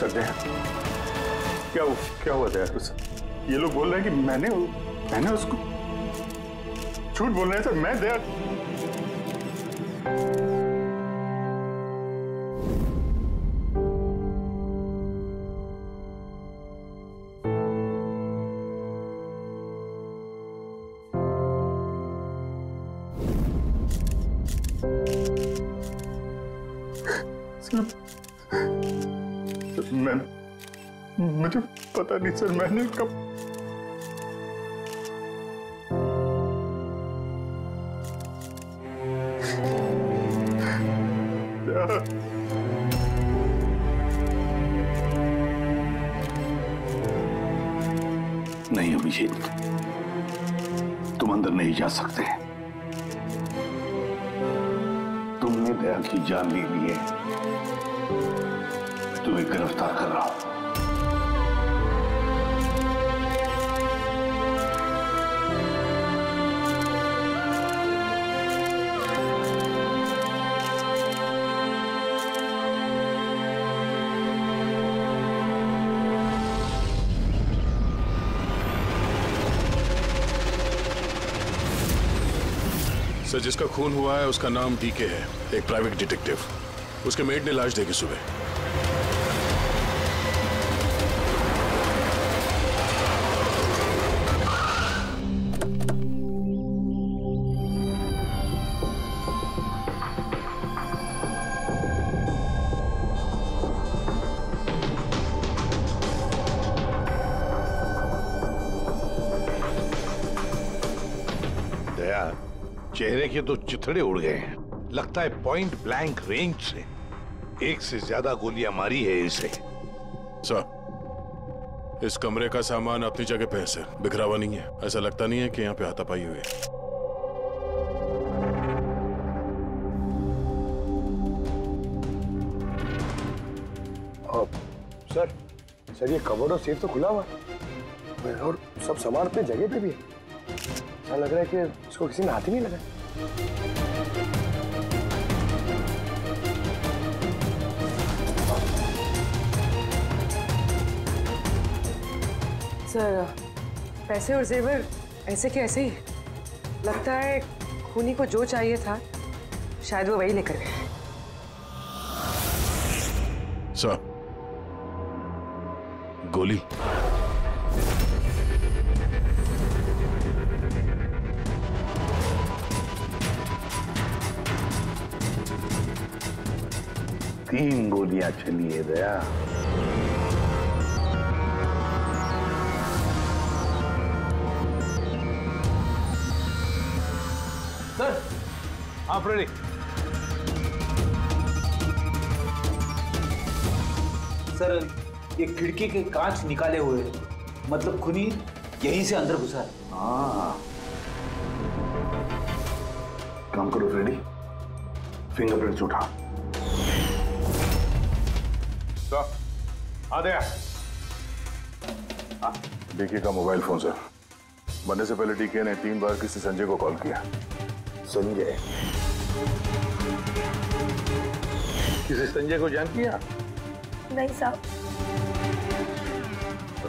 क्या आखिर क्या हुआ क्या हुआ दया ये लोग बोल रहे हैं कि मैंने मैंने उसको झूठ बोल रहे हैं, सर। मैं दया पता नहीं सर, मैंने कब नहीं, अभिजीत। तुम अंदर नहीं जा सकते। तुमने दया की जान ले ली है। तुम्हें गिरफ़्तार कर रहा हूँ। सर जिसका खून हुआ है, उसका नाम डीके है, एक प्राइवेट डिटेक्टिव उसके मेड ने लाश देखी सुबह। चिथड़े उड़ गए हैं। लगता है पॉइंट ब्लैंक रेंज से। एक से ज़्यादा गोलियाँ मारी है इसे। सर इस कमरे का सामान अपनी जगह पे है सर बिखरा हुआ नहीं है। ऐसा लगता नहीं है कि यहाँ पे हाथापाई हुई है। सर सर ये कबर्ड और सेफ़ तो खुला हुआ है। और सब सामान अपने जगह पे भी है। ऐसा लग रहा है कि इसको किसी ने हाथ ही नहीं लगाया। सर, पैसे और जेवर ऐसे के ऐसे ही। लगता है खूनी को जो चाहिए था, शायद वो वही लेकर गए। तीन गोलियाँ चली है दया। सर आप रेडी सर ये खिड़की के कांच निकाले हुए हैं। मतलब खुनी यहीं से अंदर घुसा है। हाँ। काम करो रेडी फिंगरप्रिंट्स उठा। डीके का मोबाइल फ़ोन सर बनने से पहले डीके ने तीन बार किसी संजय को कॉल किया। संजय। किसी संजय को जान किया? नहीं साहब।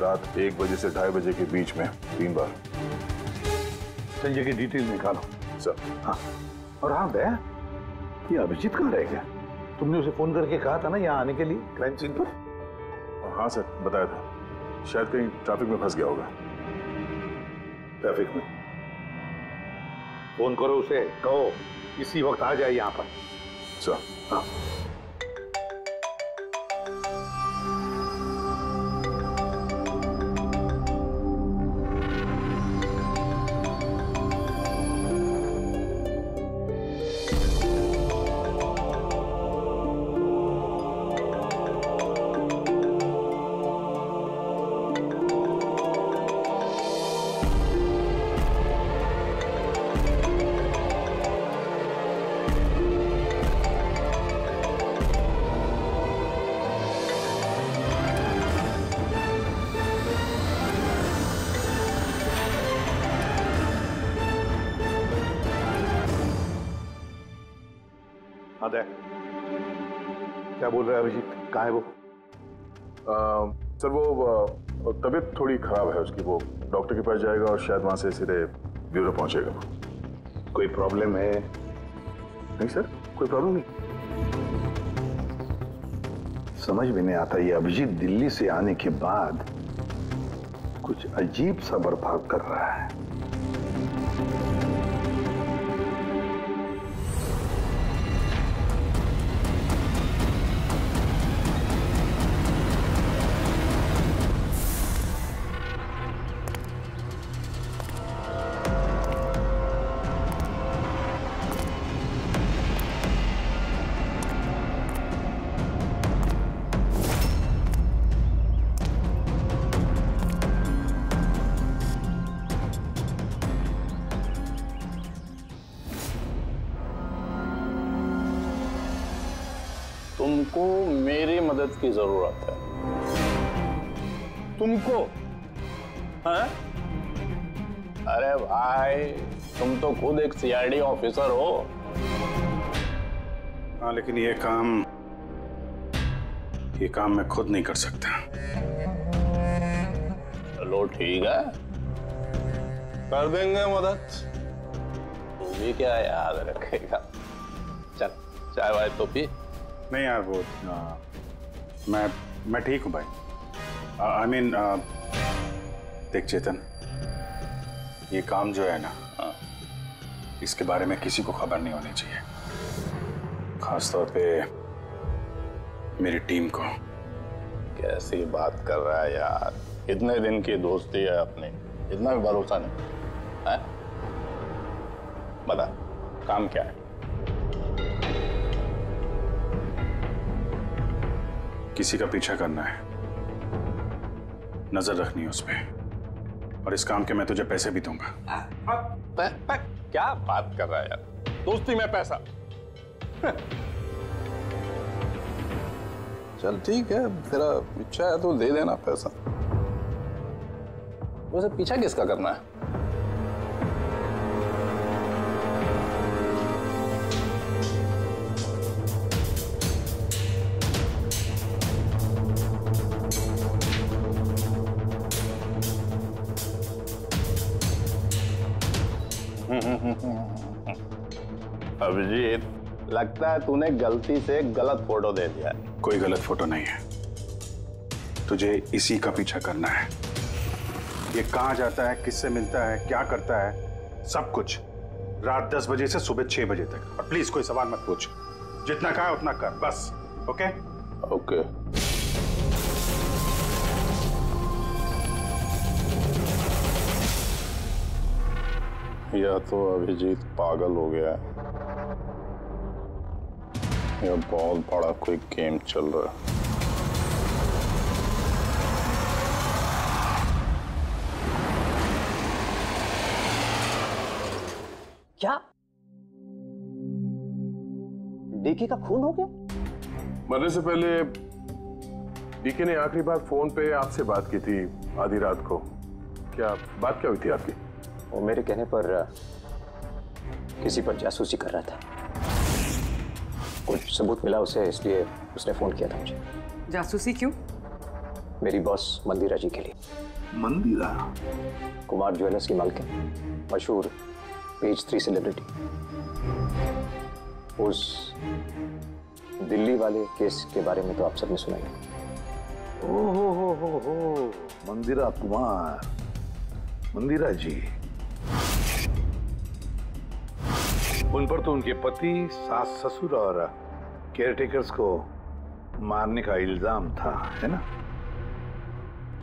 रात एक बजे से ढाई बजे के बीच में तीन बार। संजय की डिटेल निकालो। सर। हाँ। और हाँ दया ये अभिजीत कहाँ रह गया? तुमने उसे फ़ोन करके कहा था ना यहाँ आने के लिए क्राइम सीन पर? हाँ सर बताया था। शायद कहीं ट्रैफ़िक में फंस गया होगा। ट्रैफ़िक में? फ़ोन करो उसे कहो इसी वक्त आ जाए यहाँ पर। सर हाँ हाँ। बोल रहा है अभिजीत? कहाँ है वो? आ, सर वो तबीयत थोड़ी खराब है उसकी। वो डॉक्टर के पास जाएगा और शायद वहाँ से सीधे ब्यूरो पहुंचेगा। कोई प्रॉब्लम है? नहीं सर कोई प्रॉब्लम नहीं। समझ में नहीं आता ये अभिजीत दिल्ली से आने के बाद कुछ अजीब सा बर्ताव कर रहा है। की ज़रूरत है। तुमको? हैं? अरे भाई तुम तो खुद एक सीआईडी ऑफिसर हो। हाँ लेकिन ये काम ये काम मैं खुद नहीं कर सकता। चलो ठीक है। कर देंगे मदद। तू भी क्या याद रखेगा। चल चाय वाय तो पी। नहीं यार वो आ, मैं मैं ठीक हूँ भाई। आई मीन देख चेतन, ये काम जो है ना हाँ। इसके बारे में किसी को खबर नहीं होनी चाहिए। खासतौर पे मेरी टीम को। कैसी बात कर रहा है यार। इतने दिन की दोस्ती है अपने। इतना भी भरोसा नहीं। है? बता, काम क्या है? किसी का पीछा करना है। नज़र रखनी है उस पर और इस काम के मैं तुझे पैसे भी दूँगा। क्या बात कर रहा है यार? दोस्ती में पैसा। चल ठीक है, तेरा इच्छा है तो दे देना पैसा। वैसे पीछा किसका करना है? लगता है तूने गलती से गलत फ़ोटो दे दिया है। कोई गलत फ़ोटो नहीं है। तुझे इसी का पीछा करना है। ये कहाँ जाता है किससे मिलता है क्या करता है सब कुछ रात दस बजे से सुबह छह बजे तक। और प्लीज़ कोई सवाल मत पूछ। जितना कहा उतना कर बस ओके ओके या तो अभिजीत पागल हो गया है। या बहुत बड़ा कोई गेम चल रहा है। क्या? डीके का खून हो गया? मरने से पहले डीके ने आखिरी बार फ़ोन पे आपसे बात की थी आधी रात को। क्या बात क्या हुई थी आपकी? वो मेरे कहने पर किसी पर जासूसी कर रहा था। कुछ सबूत मिला उसे इसलिए उसने फ़ोन किया था मुझे। जासूसी क्यों? मेरी बॉस मंदिरा जी के लिए। मंदिरा? कुमार ज्वेलर्स की मालकिन। मशहूर पेज थ्री सेलिब्रिटी उस दिल्ली वाले केस के बारे में तो आप सबने सुना ही ओ हो हो हो हो मंदिरा कुमार। मंदिरा जी। उन पर तो उनके पति सास ससुर और केयरटेकर्स को मारने का इल्ज़ाम था है ना?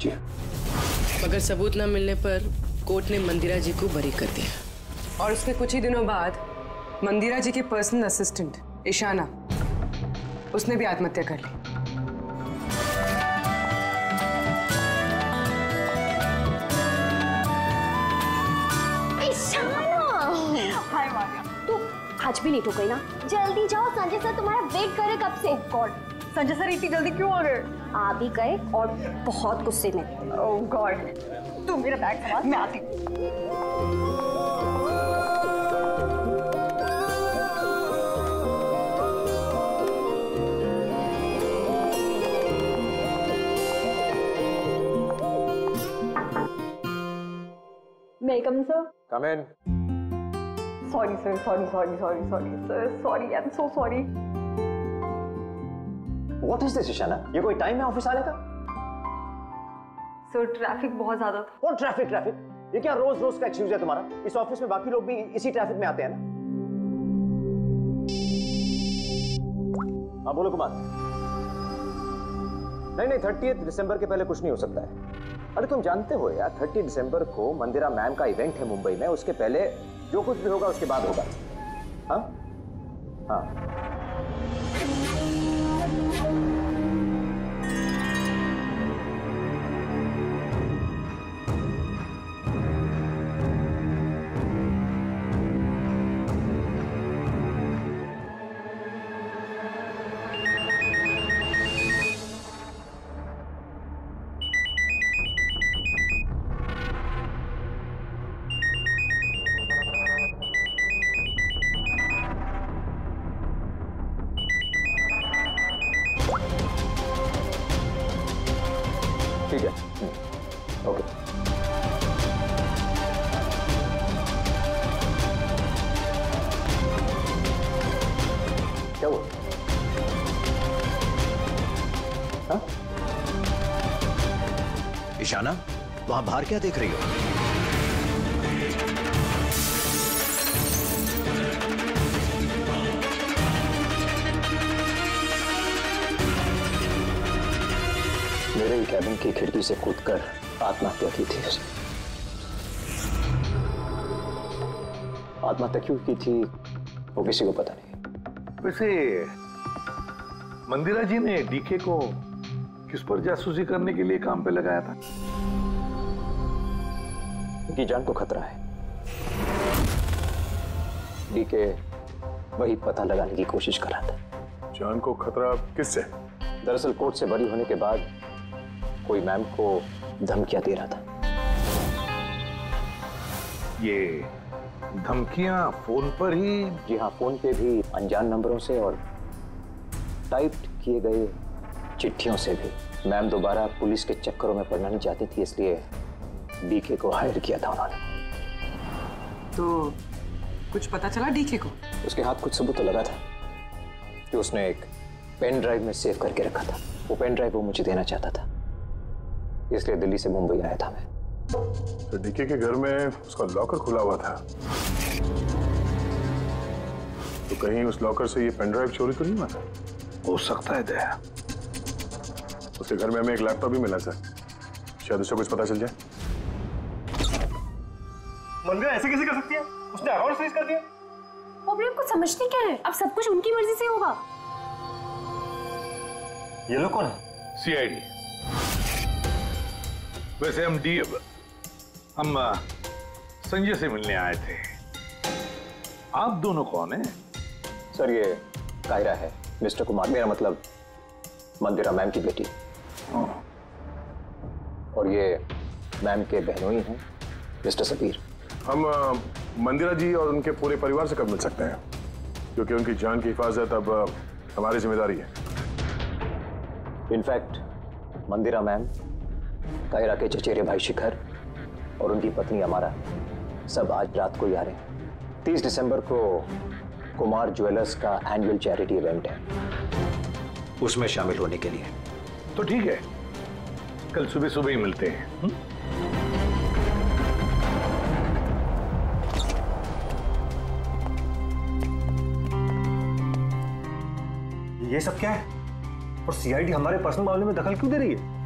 जी। मगर सबूत न मिलने पर कोर्ट ने मंदिरा जी को बरी कर दिया। और उसके कुछ ही दिनों बाद मंदिरा जी की पर्सनल असिस्टेंट ईशाना उसने भी आत्महत्या कर ली। आज भी लेट हो गई ना। जल्दी जाओ संजय सर तुम्हारा वेट करे कब से? गॉड संजय सर इतनी जल्दी क्यों आ गए? आ भी गए और बहुत गुस्से में। ओह गॉड तू मेरा बैग संभाल। मैं आती May I come in, sir? Sorry, sir. Sorry, sorry, sorry, sorry, sir. Sorry, I'm so sorry. What is this Ishana ये कोई टाइम है ऑफ़िस आने का सर ट्रैफ़िक बहुत ज़्यादा था। ट्रैफ़िक ट्रैफ़िक ये क्या रोज रोज का एक्सक्यूज है तुम्हारा? इस ऑफ़िस में बाकी लोग भी इसी ट्रैफ़िक में आते हैं ना? हाँ बोलो कुमार। नहीं नहीं थर्टी दिसंबर के पहले कुछ नहीं हो सकता है। अरे तुम जानते हो यार थर्टी दिसंबर को मंदिरा मैम का इवेंट है मुंबई में। उसके पहले जो कुछ भी होगा उसके बाद होगा। हाँ? हाँ। क्या देख रही हो? मेरे ही कैबिन की खिड़की से कूदकर आत्महत्या की थी उसने आत्महत्या क्यों की थी वो किसी को पता नहीं। वैसे मंदिरा जी ने डीके को किस पर जासूसी करने के लिए काम पे लगाया था? उनकी जान को खतरा है। डीके वही पता लगाने की कोशिश कर रहा था। जान को खतरा किससे? दरअसल कोर्ट से बरी होने के बाद कोई मैम को धमकियाँ दे रहा था। ये धमकियाँ फ़ोन पर ही? जी हाँ फ़ोन पे भी अनजान नंबरों से और टाइप किए गए चिट्ठियों से भी। मैम दोबारा पुलिस के चक्करों में पड़ना नहीं चाहती थी इसलिए डीके को हायर किया था उन्होंने। तो कुछ पता चला डीके को? उसके हाथ कुछ सबूत तो लगा था कि उसने एक पेन ड्राइव में सेव करके रखा था। वो पेन ड्राइव वो मुझे देना चाहता था। इसलिए दिल्ली से मुंबई आया था मैं। तो डीके के घर में उसका लॉकर खुला हुआ था। तो कहीं उस लॉकर से ये पेन ड्राइव चोरी तो नहीं हुआ था? हो सकता है दया। उसके घर में हमें एक लैपटॉप भी मिला सर शायद उसे कुछ पता चल जाए। मंदिरा ऐसे कैसे कर सकती है? उसने अकाउंट फ्रीज कर दिया। प्रॉब्लम को समझते क्या है? अब सब कुछ उनकी मर्ज़ी से होगा। ये लोग कौन है? सीआईडी वैसे हम डी हम संजय से मिलने आए थे। आप दोनों कौन हैं? सर ये कायरा है। मिस्टर कुमार मेरा मतलब मंदिरा मैम की बेटी। और ये मैम के बहनोई हैं मिस्टर सबीर हम मंदिरा जी और उनके पूरे परिवार से कब मिल सकते हैं? क्योंकि उनकी जान की हिफाजत अब हमारी ज़िम्मेदारी है। इनफैक्ट मंदिरा मैम कायरा के चचेरे भाई शिखर और उनकी पत्नी अमारा सब आज रात को ही आ रहे। हैं तीस दिसंबर को कुमार ज्वेलर्स का एनुअल चैरिटी इवेंट है। उसमें शामिल होने के लिए। तो ठीक है कल सुबह सुबह ही मिलते हैं हुँ? ये सब क्या है? और सीआईडी हमारे पर्सनल मामले में दखल क्यों दे रही है?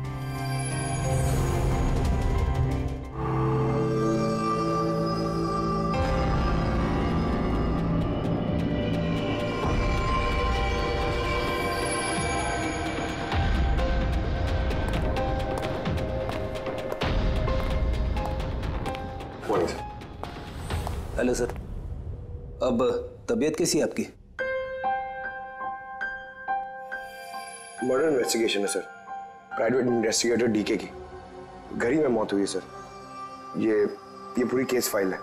हेलो सर अब तबीयत कैसी है आपकी? मर्डर इन्वेस्टिगेशन है सर प्राइवेट इन्वेस्टिगेटर डीके की. घर ही में मौत हुई है सर ये ये पूरी केस फ़ाइल है.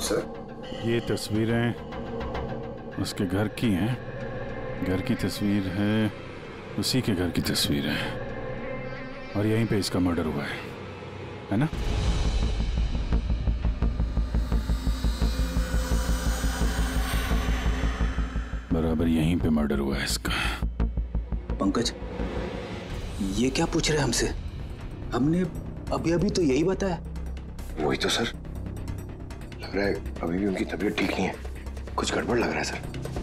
सर ये तस्वीरें उसके घर की हैं। घर की तस्वीर है, उसी के घर की तस्वीर है। और यहीं पे इसका मर्डर हुआ है। है ना? बराबर यहीं पे मर्डर हुआ है इसका। पंकज ये क्या पूछ रहे हमसे? हमने अभी अभी तो यही बताया। वही तो सर। लग रहा है अभी भी उनकी तबीयत ठीक नहीं है। कुछ गड़बड़ लग रहा है sir.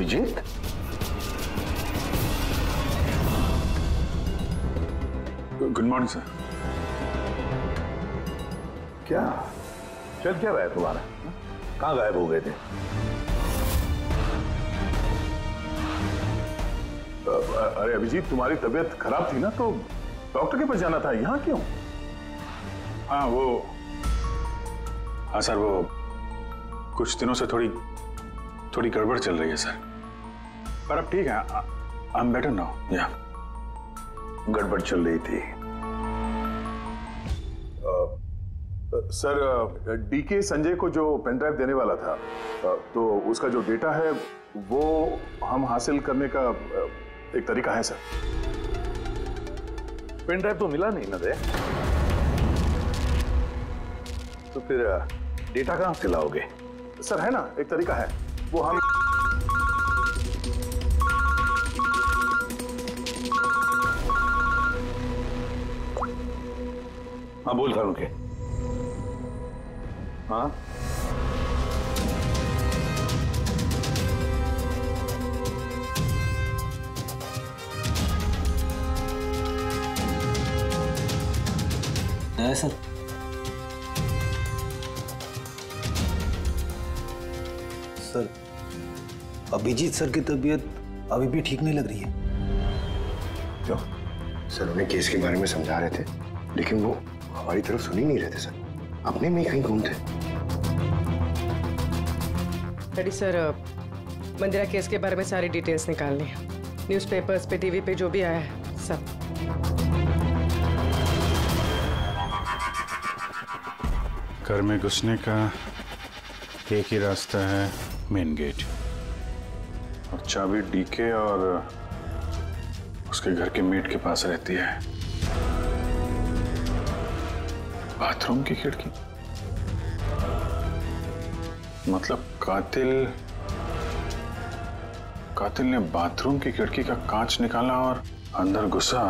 Abhijeet good morning sir क्या? चल क्या रहा है तुम्हारा कहाँ गायब हो गए थे? अरे अभिजीत तुम्हारी तबीयत खराब थी ना तो डॉक्टर के पास जाना था। यहाँ क्यों? हाँ वो हाँ सर वो कुछ दिनों से थोड़ी थोड़ी गड़बड़ चल रही है सर। पर अब ठीक है आई एम बेटर नाउ या गड़बड़ चल रही थी। सर डीके संजय को जो पेन ड्राइव देने वाला था तो उसका जो डेटा है वो हम हासिल करने का एक तरीका है सर। पेन ड्राइव तो मिला नहीं ना दे तो फिर डेटा कहाँ से लाओगे? सर है ना एक तरीका है वो हम हाँ बोल करूँ के। हाँ? है सर। सर अभिजीत सर की तबीयत अभी भी ठीक नहीं लग रही है। क्यों? सर उन्हें केस के बारे में समझा रहे थे लेकिन वो हमारी तरफ़ सुन ही नहीं रहे थे सर अपने में ही कहीं घूम थे सर मंदिरा केस के बारे में सारी डिटेल्स निकाल ली न्यूज़पेपर्स पे टीवी पे जो भी आया है सब। घर में घुसने का एक ही रास्ता है मेन गेट। और चाबी डीके और उसके घर के मेट के पास रहती है। बाथरूम की खिड़की। मतलब कातिल कातिल ने बाथरूम की खिड़की का कांच निकाला और अंदर घुसा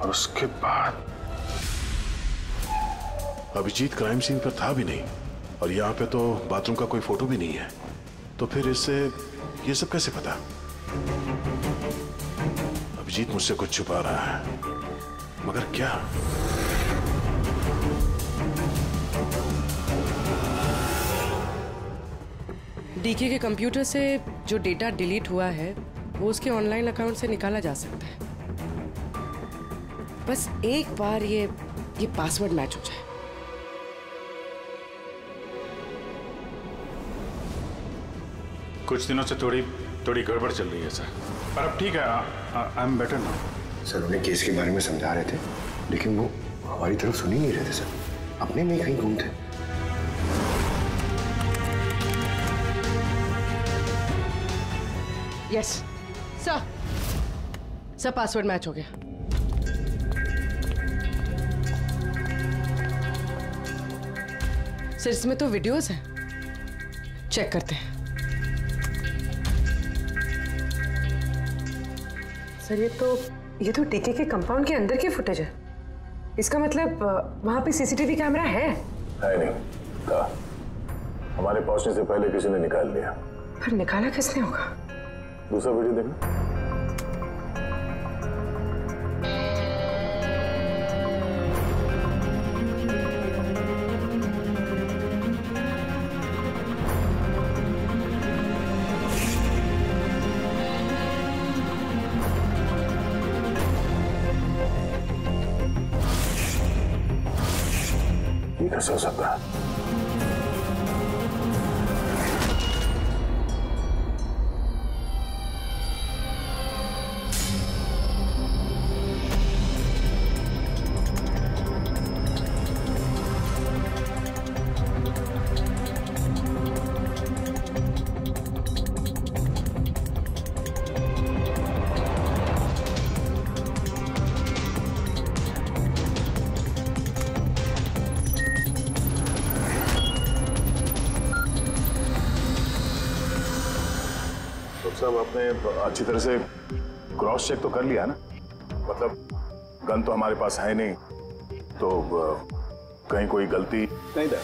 और उसके बाद अभिजीत क्राइम सीन पर था भी नहीं और यहाँ पे तो बाथरूम का कोई फ़ोटो भी नहीं है। तो फिर इससे ये सब कैसे पता? अभिजीत मुझसे कुछ छुपा रहा है, मगर क्या? डीके के कंप्यूटर से जो डेटा डिलीट हुआ है वो उसके ऑनलाइन अकाउंट से निकाला जा सकता है। बस एक बार ये ये पासवर्ड मैच हो जाए। कुछ दिनों से थोड़ी थोड़ी गड़बड़ चल रही है सर। पर अब ठीक है I am better now sir उन्हें केस के बारे में समझा रहे थे लेकिन वो हमारी तरफ़ सुन ही नहीं रहे थे सर। अपने में ही कहीं गुम yes sir sir password match हो गया. सर इसमें तो वीडियोस हैं. चेक करते हैं. सर ये तो ये तो टीके के कंपाउंड के अंदर की फुटेज है. इसका मतलब वहाँ पे सीसीटीवी कैमरा है? है नहीं. था हमारे पहुँचने से पहले किसी ने निकाल लिया. पर निकाला किसने होगा? दूसरा वीडियो देखना। कैसे हो सकता है अच्छी तरह से क्रॉस चेक तो कर लिया ना? मतलब गन तो हमारे पास है नहीं तो कहीं कोई गलती नहीं दर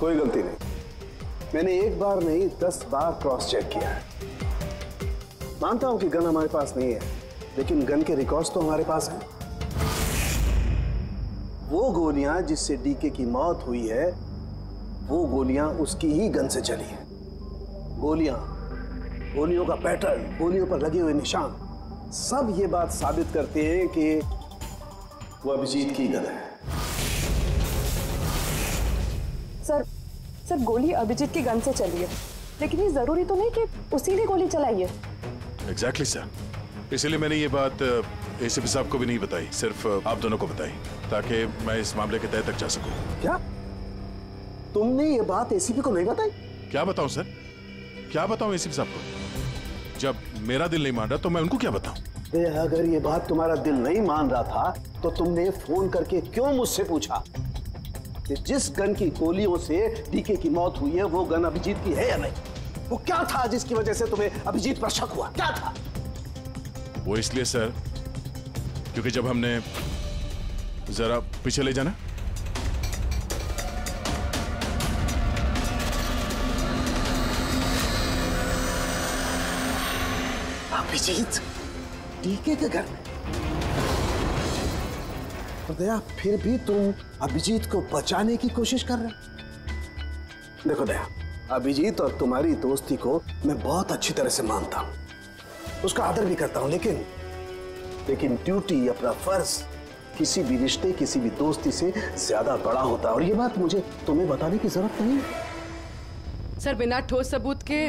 कोई गलती नहीं। मैंने एक बार नहीं, दस बार क्रॉस चेक किया है। मानता हूँ कि गन हमारे पास नहीं है, लेकिन गन के रिकॉर्ड्स तो हमारे पास हैं। वो गोलियाँ जिससे डीके की मौत हुई है, वो गोलियाँ उसकी ही गन से चली है। गोलियाँ गोलियों का पैटर्न गोलियों पर लगे हुए निशान सब ये बात साबित करते हैं कि वो अभिजीत की गन है। सर सर गोली अभिजीत की गन से चली है। लेकिन ये ज़रूरी तो नहीं कि उसी ने गोली चलाई है। एग्जैक्टली सर इसीलिए मैंने ये बात एसीपी साहब को भी नहीं बताई। सिर्फ़ आप दोनों को बताई ताकि मैं इस मामले के तय तक जा सकूँ। क्या? तुमने ये बात एसीपी को नहीं बताई? क्या बताऊँ सर क्या बताऊँ एसीपी साहब को? जब मेरा दिल नहीं मान रहा तो मैं उनको क्या बताऊँ? अगर ये बात तुम्हारा दिल नहीं मान रहा था तो तुमने फ़ोन करके क्यों मुझसे पूछा? कि जिस गन की गोलियों से डीके की मौत हुई है वो गन अभिजीत की है या नहीं? वो क्या था जिसकी वजह से तुम्हें अभिजीत पर शक हुआ? क्या था? वो इसलिए सर क्योंकि जब हमने जरा पीछे ले जाना अभिजीत डीके के घर में दया फिर भी तुम अभिजीत को बचाने की कोशिश कर रहे देखो दया अभिजीत और तुम्हारी दोस्ती को मैं बहुत अच्छी तरह से मानता हूँ उसका आदर भी करता हूँ लेकिन लेकिन ड्यूटी अपना फ़र्ज़ किसी भी रिश्ते किसी भी दोस्ती से ज़्यादा बड़ा होता है और ये बात मुझे तुम्हें बताने की ज़रूरत नहीं सर बिना ठोस सबूत के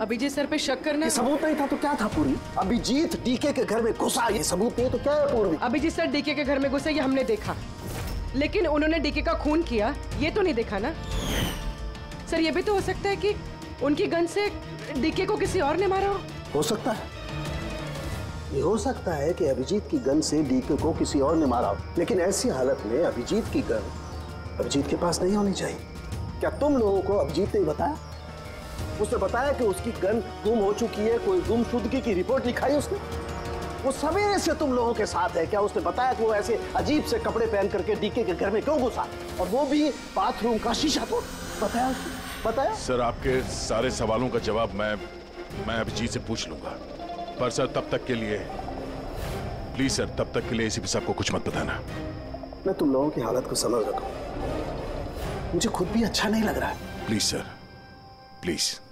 अभिजीत सर पे शक करना। ये सबूत नहीं था तो क्या था पूरी? अभिजीत डीके के घर में घुसा। ये सबूत नहीं तो क्या है पूर्वी? अभिजीत सर डीके के घर में घुसा ये हमने देखा। लेकिन उन्होंने डीके का खून किया ये तो नहीं देखा ना? सर ये भी तो हो सकता है कि उनकी गन से डीके को किसी और ने मारा हो। हो सकता है। ये हो सकता है कि अभिजीत की गन से डीके को किसी और ने मारा हो। लेकिन ऐसी हालत में अभिजीत की गन अभिजीत के पास नहीं होनी चाहिए। क्या तुम लोगों को अभिजीत ने बताया? उसने बताया कि उसकी गन गुम हो चुकी है कोई गुम गुमशुदगी की रिपोर्ट लिखाई उसने। वो सवेरे से तुम लोगों के साथ है क्या उसने बताया कि वो ऐसे अजीब से कपड़े पहन करके डीके के घर में क्यों घुसा? और वो भी बाथरूम का शीशा तोड़। बताया उसने? बताया? सर आपके सारे सवालों का जवाब मैं मैं अभिजीत से पूछ लूँगा। पर सर तब तक के लिए प्लीज़ सर तब तक के लिए एसीपी साहब को कुछ मत बताना। मैं तुम लोगों की हालत को समझ रखा। हूँ मुझे खुद भी अच्छा नहीं लग रहा है। Please sir please.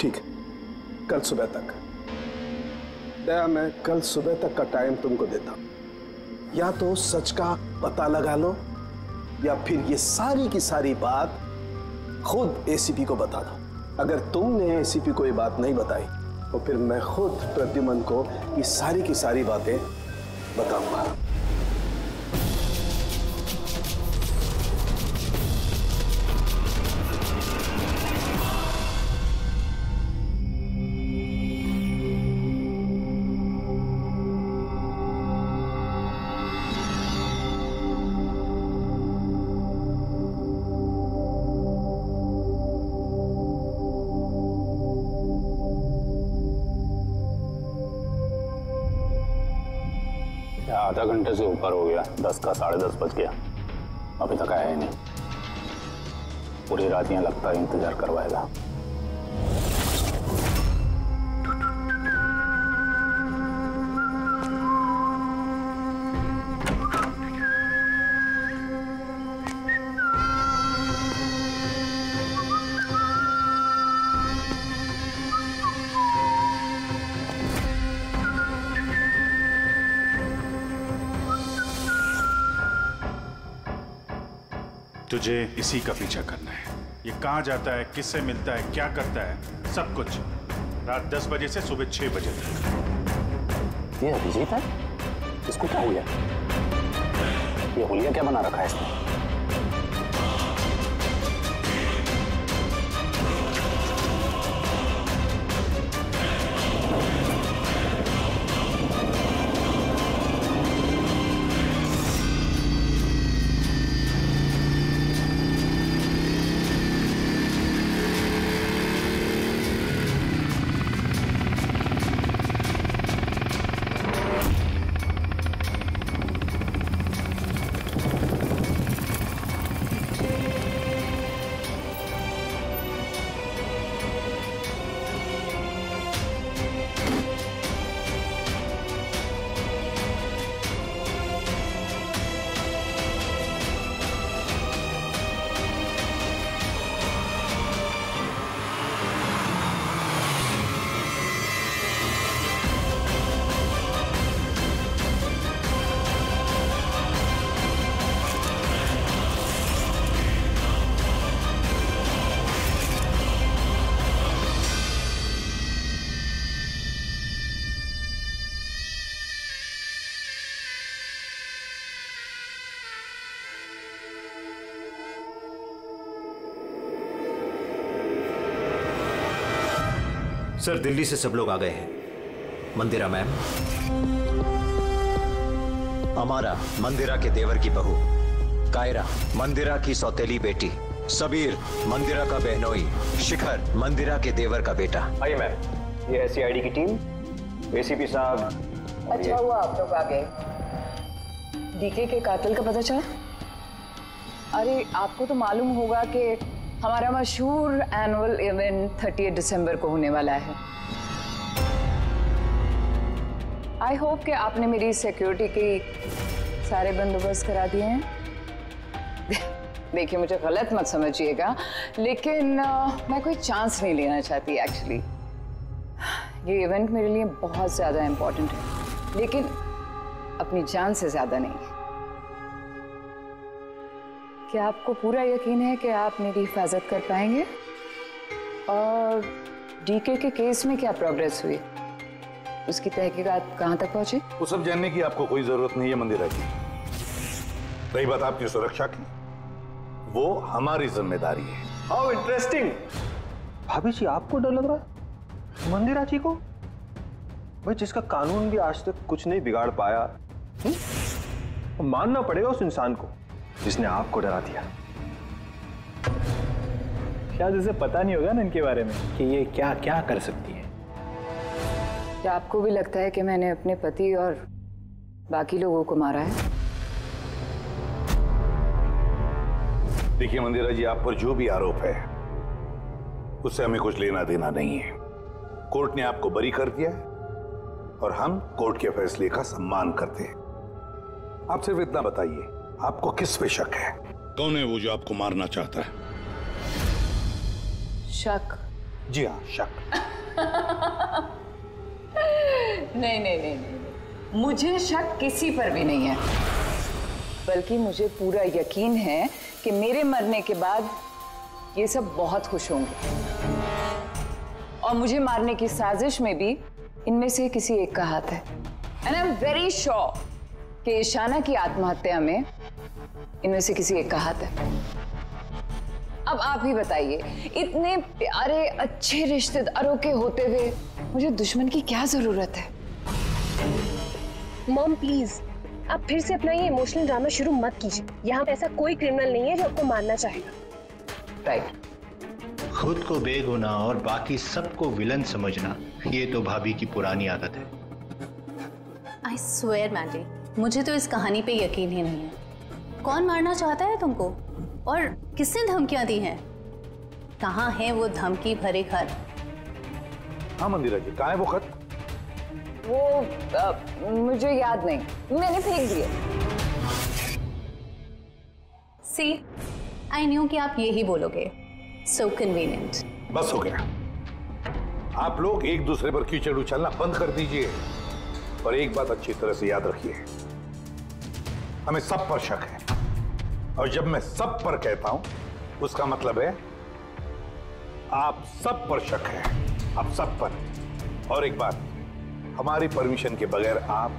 ठीक। है कल सुबह तक। दया, मैं कल सुबह तक का टाइम तुमको देता हूँ। या तो सच का पता लगा लो, या फिर ये सारी की सारी बात खुद एसीपी को बता दो। अगर तुमने एसीपी को ये बात नहीं बताई तो फिर मैं खुद प्रद्युमन को ये सारी की सारी बातें बताऊँगा। आधा घंटे से ऊपर हो गया, दस का, साढ़े दस बज गया। अभी तक आया ही नहीं। पूरी रात यहाँ लगता है इंतज़ार करवाएगा। तुझे इसी का पीछा करना है। ये कहाँ जाता है, किससे मिलता है, क्या करता है, सब कुछ। रात दस बजे से सुबह छह बजे तक। ये अभिजीत है इसको क्या हुआ? ये होलिया क्या बना रखा है इसने? सर दिल्ली से सब लोग आ गए हैं। मंदिरा मैम। अमारा मंदिरा के देवर की बहू। कायरा मंदिरा की सौतेली बेटी। सबीर मंदिरा का बहनोई। शिखर मंदिरा के देवर का बेटा। आइए मैम ये है सीआईडी की टीम एसीपी साहब। अच्छा हुआ आप लोग आ गए। डीके के कातिल का पता चला? अरे आपको तो मालूम होगा कि हमारा मशहूर एनुअल इवेंट 30 दिसंबर को होने वाला है। आई होप कि आपने मेरी सिक्योरिटी के सारे बंदोबस्त करा दिए हैं। देखिए मुझे गलत मत समझिएगा लेकिन अ, मैं कोई चांस नहीं लेना चाहती एक्चुअली ये इवेंट मेरे लिए बहुत ज़्यादा इम्पोर्टेंट है लेकिन अपनी जान से ज़्यादा नहीं क्या आपको पूरा यकीन है कि आप मेरी हिफाजत कर पाएँगे? और डीके के केस में क्या प्रोग्रेस हुई? उसकी तहकीकात कहाँ तक पहुँची? वो सब जानने की आपको कोई ज़रूरत नहीं है मंदिरा जी रही बात आपकी सुरक्षा की। वो हमारी ज़िम्मेदारी है। हाउ इंटरेस्टिंग भाभी जी आपको डर लग रहा है? मंदिरा जी को? भाई जिसका कानून भी आज तक कुछ नहीं बिगाड़ पाया हुँ? तो मानना पड़ेगा उस इंसान को जिसने आपको डरा दिया। शायद इसे पता नहीं होगा ना इनके बारे में कि ये क्या क्या कर सकती है। क्या आपको भी लगता है कि मैंने अपने पति और बाकी लोगों को मारा है? देखिए मंदिरा जी आप पर जो भी आरोप है उससे हमें कुछ लेना देना नहीं है। कोर्ट ने आपको बरी कर दिया है और हम कोर्ट के फैसले का सम्मान करते हैं। आप सिर्फ़ इतना बताइए आपको किस पे शक है? कौन है वो जो आपको मारना चाहता है? शक। जी हाँ शक। नहीं नहीं नहीं मुझे शक किसी पर भी नहीं है। बल्कि मुझे पूरा यकीन है कि मेरे मरने के बाद ये सब बहुत खुश होंगे। और मुझे मारने की साजिश में भी इनमें से किसी एक का हाथ है। And I am very sure कि ईशाना की आत्महत्या में इनमें से किसी एक का हाथ है। अब आप ही बताइए इतने प्यारे अच्छे रिश्तेदारों के होते हुए मुझे दुश्मन की क्या ज़रूरत है? मॉम प्लीज़ आप फिर से अपना ये इमोशनल ड्रामा शुरू मत कीजिए। यहाँ ऐसा कोई क्रिमिनल नहीं है जो आपको मारना चाहेगा। राइट खुद को बेगुनाह और बाकी सबको विलन समझना ये तो भाभी की पुरानी आदत है। आई स्वेयर मैंडी मुझे तो इस कहानी पे यकीन ही नहीं है। कौन मारना चाहता है तुमको? और किसने धमकियाँ दी हैं? कहाँ है वो धमकी भरे घर? हाँ मंदिरा जी। कहाँ है वो खत वो अ, मुझे याद नहीं। मैंने फेंक दिया। सी आई न्यू कि आप यही बोलोगे। सो so कन्वीनियंट बस हो गया। आप लोग एक दूसरे पर कीचड़ उछलना बंद कर दीजिए। और एक बात अच्छी तरह से याद रखिए। हमें सब पर शक है। और जब मैं सब पर कहता हूँ, उसका मतलब है, आप सब पर शक है। आप सब पर। और एक बात, हमारी परमिशन के बगैर आप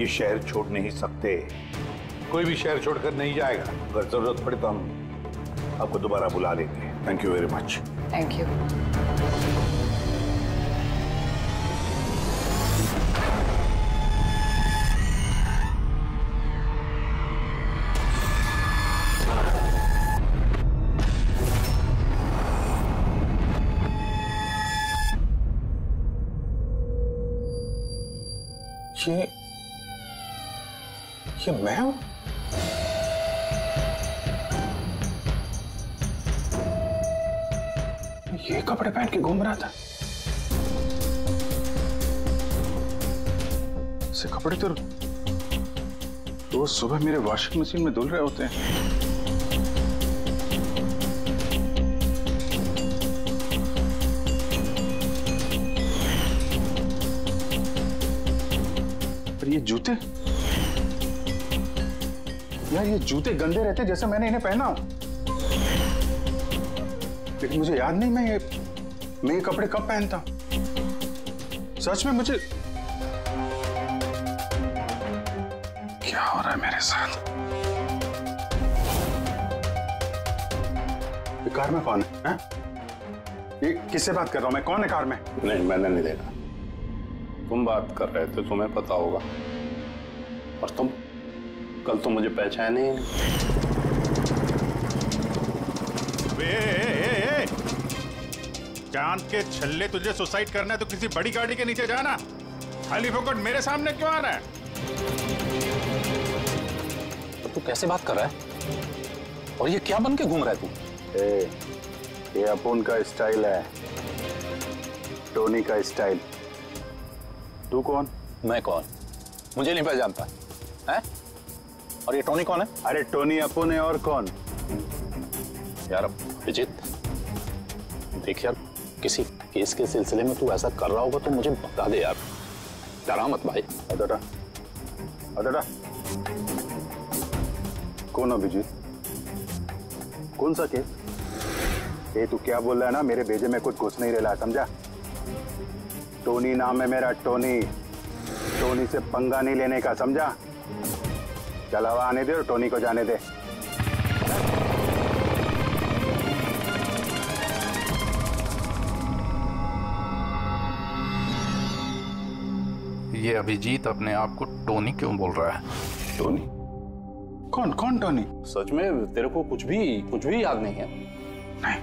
ये शहर छोड़ नहीं सकते। कोई भी शहर छोड़कर नहीं जाएगा। अगर ज़रूरत पड़े तो हम आपको दोबारा बुला लेंगे। Thank you very much thank you ये ये मैं हूँ ये कपड़े पहन के घूम रहा था। से कपड़े तो रोज सुबह मेरे वॉशिंग मशीन में धुल रहे होते हैं। जूते? यार ये जूते गंदे रहते जैसे मैंने इन्हें पहना हो। लेकिन मुझे याद नहीं मैं ये मैं ये कपड़े कब पहनता सच में मुझे क्या हो रहा है मेरे साथ? कार में कौन है, हैं? ये किससे बात कर रहा हूँ मैं? कौन है कार में? नहीं मैंने नहीं देखा। तुम बात कर रहे थे तुम्हें पता होगा। और तुम कल तो मुझे पहचाने ही चाँद के छल्ले तुझे सुसाइड करना है तो किसी बड़ी गाड़ी के नीचे जाना। खाली फोकट मेरे सामने क्यों आ रहा है? तो तू कैसे बात कर रहा है? और ये क्या बन के घूम रहा है तू? ए, ये अपुन का स्टाइल है। टोनी का स्टाइल। तू कौन? मैं कौन? मुझे नहीं पहचानता। है? और ये टोनी कौन है? अरे टोनी अपुन है और कौन? यार विजित देख यार किसी केस के सिलसिले में तू ऐसा कर रहा होगा तो मुझे बता दे यार। डरा मत भाई। अदड़ा अदड़ा कौन अभिजीत कौन सा केस? ये तू क्या बोल रहा है ना? मेरे भेजे में कुछ घुस नहीं रहा समझा? टोनी नाम है मेरा टोनी। टोनी से पंगा नहीं लेने का समझा? चल हवा आने दे और टोनी को जाने दे। ये अभिजीत अपने आप को टोनी क्यों बोल रहा है? टोनी? कौन कौन टोनी? सच में तेरे को कुछ भी कुछ भी याद नहीं है। नहीं।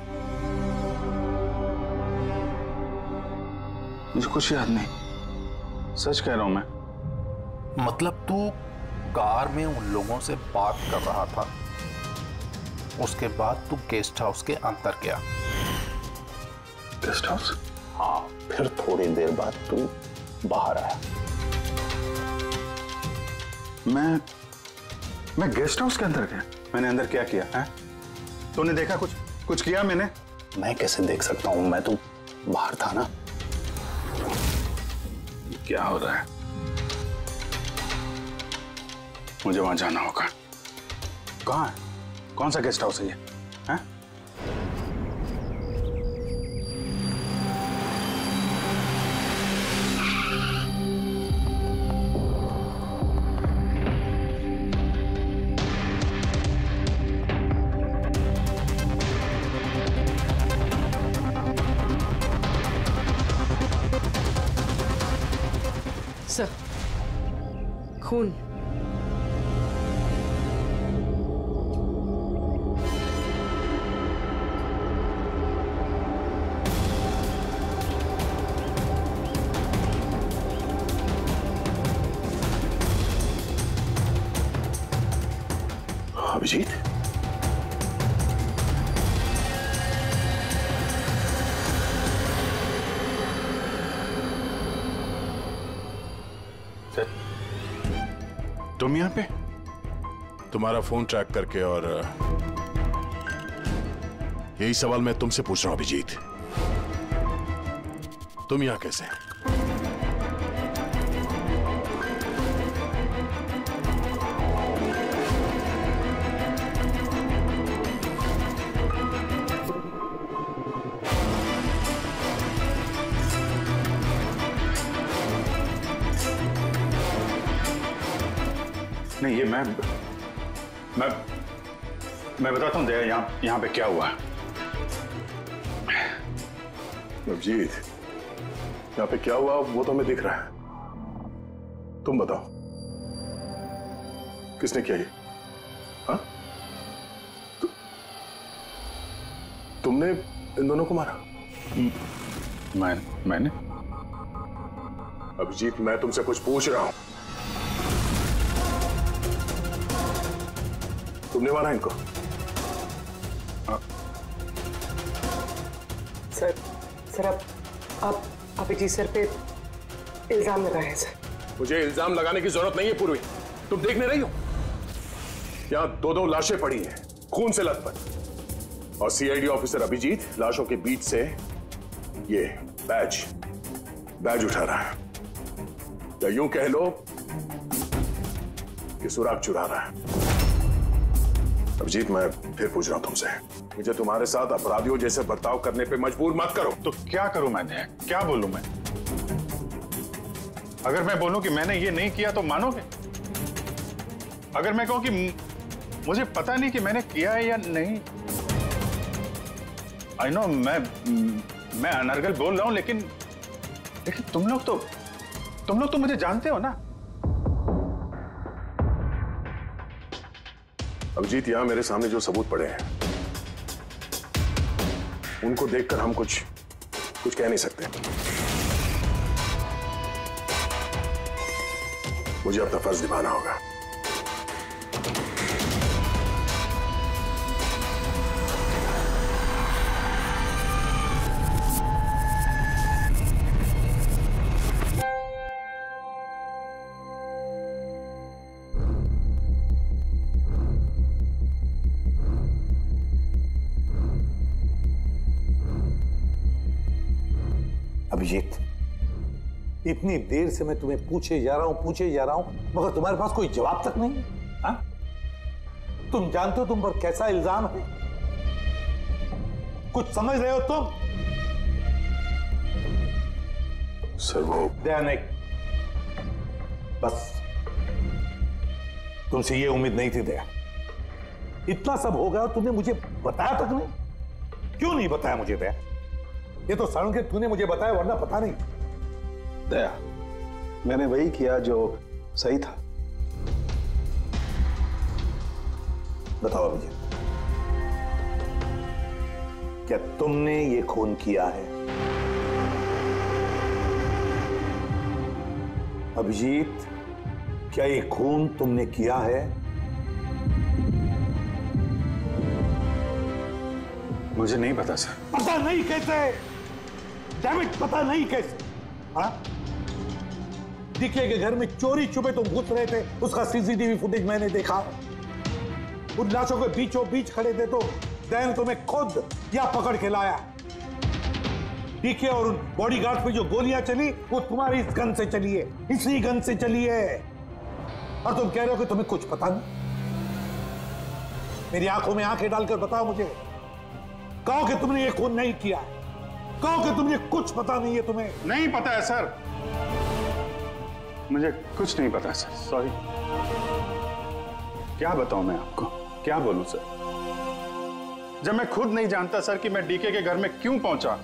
मुझे कुछ याद नहीं। सच कह रहा हूँ मैं। मतलब तू कार में उन लोगों से बात कर रहा था। उसके बाद तू गेस्ट हाउस के अंदर गया। गेस्ट हाउस हाँ फिर थोड़ी देर बाद तू बाहर आया। मैं मैं गेस्ट हाउस के अंदर गया। मैंने अंदर क्या किया, है? तूने देखा कुछ? कुछ किया मैंने? मैं कैसे देख सकता हूँ? मैं तो बाहर था ना। क्या हो रहा है? मुझे वहाँ जाना होगा। कहाँ है? कौन सा गेस्ट हाउस है ये? तुम यहाँ पे? तुम्हारा फ़ोन ट्रैक करके और यही सवाल मैं तुमसे पूछ रहा हूँ, अभिजीत। तुम यहाँ कैसे नहीं ये मैं मैं मैं बताता हूँ दया यहाँ यहाँ पे क्या हुआ अभिजीत यहाँ पे क्या हुआ वो तो हमें दिख रहा है। तुम बताओ। किसने किया ये? हाँ? तु, तुमने इन दोनों को मारा? मैं मैंने अभिजीत मैं तुमसे कुछ पूछ रहा हूँ। तुमने मारा इनको? सर सर आप आप अभिजीत सर पे इल्ज़ाम लगाए हैं सर। मुझे इल्ज़ाम लगाने की ज़रूरत नहीं है पूर्वी। तुम देखने रही हो? यहाँ दो दो लाशें पड़ी हैं खून से लथपथ और सीआईडी ऑफिसर अभिजीत लाशों के बीच से ये बैज बैज उठा रहा है। या यूँ कह लो कि सुराग चुरा रहा है। अभिजीत, मैं फिर पूछ रहा हूँ तुमसे। मुझे तुम्हारे साथ अपराधियों जैसे बर्ताव करने पे मजबूर मत करो। तो क्या करूँ मैं क्या बोलूँ मैं? अगर मैं बोलूँ कि मैंने ये नहीं किया तो मानोगे? अगर मैं कहूँ कि मुझे पता नहीं कि मैंने किया है या नहीं। आई नो मैं मैं अनर्गल बोल रहा हूँ, लेकिन लेकिन तुम लोग तो तुम लोग तो मुझे जानते हो ना। अभिजीत यहाँ मेरे सामने जो सबूत पड़े हैं, उनको देखकर हम कुछ कुछ कह नहीं सकते। मुझे अपना फ़र्ज़ निभाना होगा। अभिजीत इतनी देर से मैं तुम्हें पूछे जा रहा हूँ पूछे जा रहा हूँ मगर तुम्हारे पास कोई जवाब तक नहीं है हाँ? तुम जानते हो तुम पर कैसा इल्ज़ाम है? कुछ समझ रहे हो तुम? सर वो दया नहीं बस। तुमसे ये उम्मीद नहीं थी दया। इतना सब हो गया और तुमने मुझे बताया तक नहीं? क्यों नहीं बताया मुझे दया? ये तो सड़न के तूने मुझे बताया वरना पता नहीं। दया मैंने वही किया जो सही था। बताओ अभिजीत क्या तुमने ये खून किया है? अभिजीत क्या ये खून तुमने किया है? मुझे नहीं पता सर। पता नहीं कैसे? डैमेज पता नहीं कैसे। हाँ? दिखे के घर में चोरी छुपे तुम घुस रहे थे, उसका सीसीटीवी फुटेज मैंने देखा। उन लाशों के बीचों बीच खड़े थे तो दैन तुम्हें खुद या पकड़ के लाया। डीके और उन बॉडीगार्ड पे जो गोलियाँ चली, वो तुम्हारी इस गन से चली है, इसी गन से चली है। और तुम कह रहे हो कि तुम्हें कुछ पता नहीं? मेरी आँखों में आँखें डालकर बताओ मुझे। कहो कि तुमने ये खून नहीं किया। कहो कि तुमने कुछ पता नहीं है तुम्हें। नहीं पता है सर। मुझे कुछ नहीं पता सर। सॉरी क्या बताऊँ मैं आपको? क्या बोलूँ सर? जब मैं खुद नहीं जानता सर कि मैं डीके के घर में क्यों पहुँचा।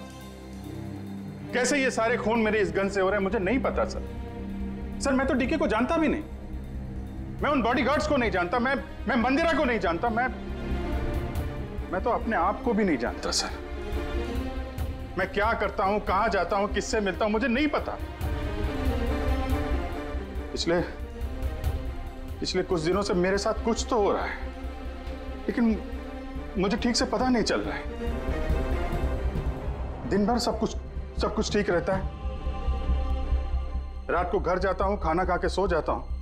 कैसे ये सारे खून मेरे इस गन से हो रहे हैं मुझे नहीं पता सर। सर मैं तो डीके को जानता भी नहीं। मैं उन बॉडीगार्ड्स को नहीं जानता मैं मैं मंदिरा को नहीं जानता मैं मैं तो अपने आप को भी नहीं जानता सर। मैं क्या करता हूँ, कहाँ जाता हूँ, किससे मिलता हूँ, मुझे नहीं पता। पिछले पिछले कुछ दिनों से मेरे साथ कुछ तो हो रहा है, लेकिन मुझे ठीक से पता नहीं चल रहा है। दिन भर सब कुछ सब कुछ ठीक रहता है। रात को घर जाता हूँ, खाना खा के सो जाता हूँ।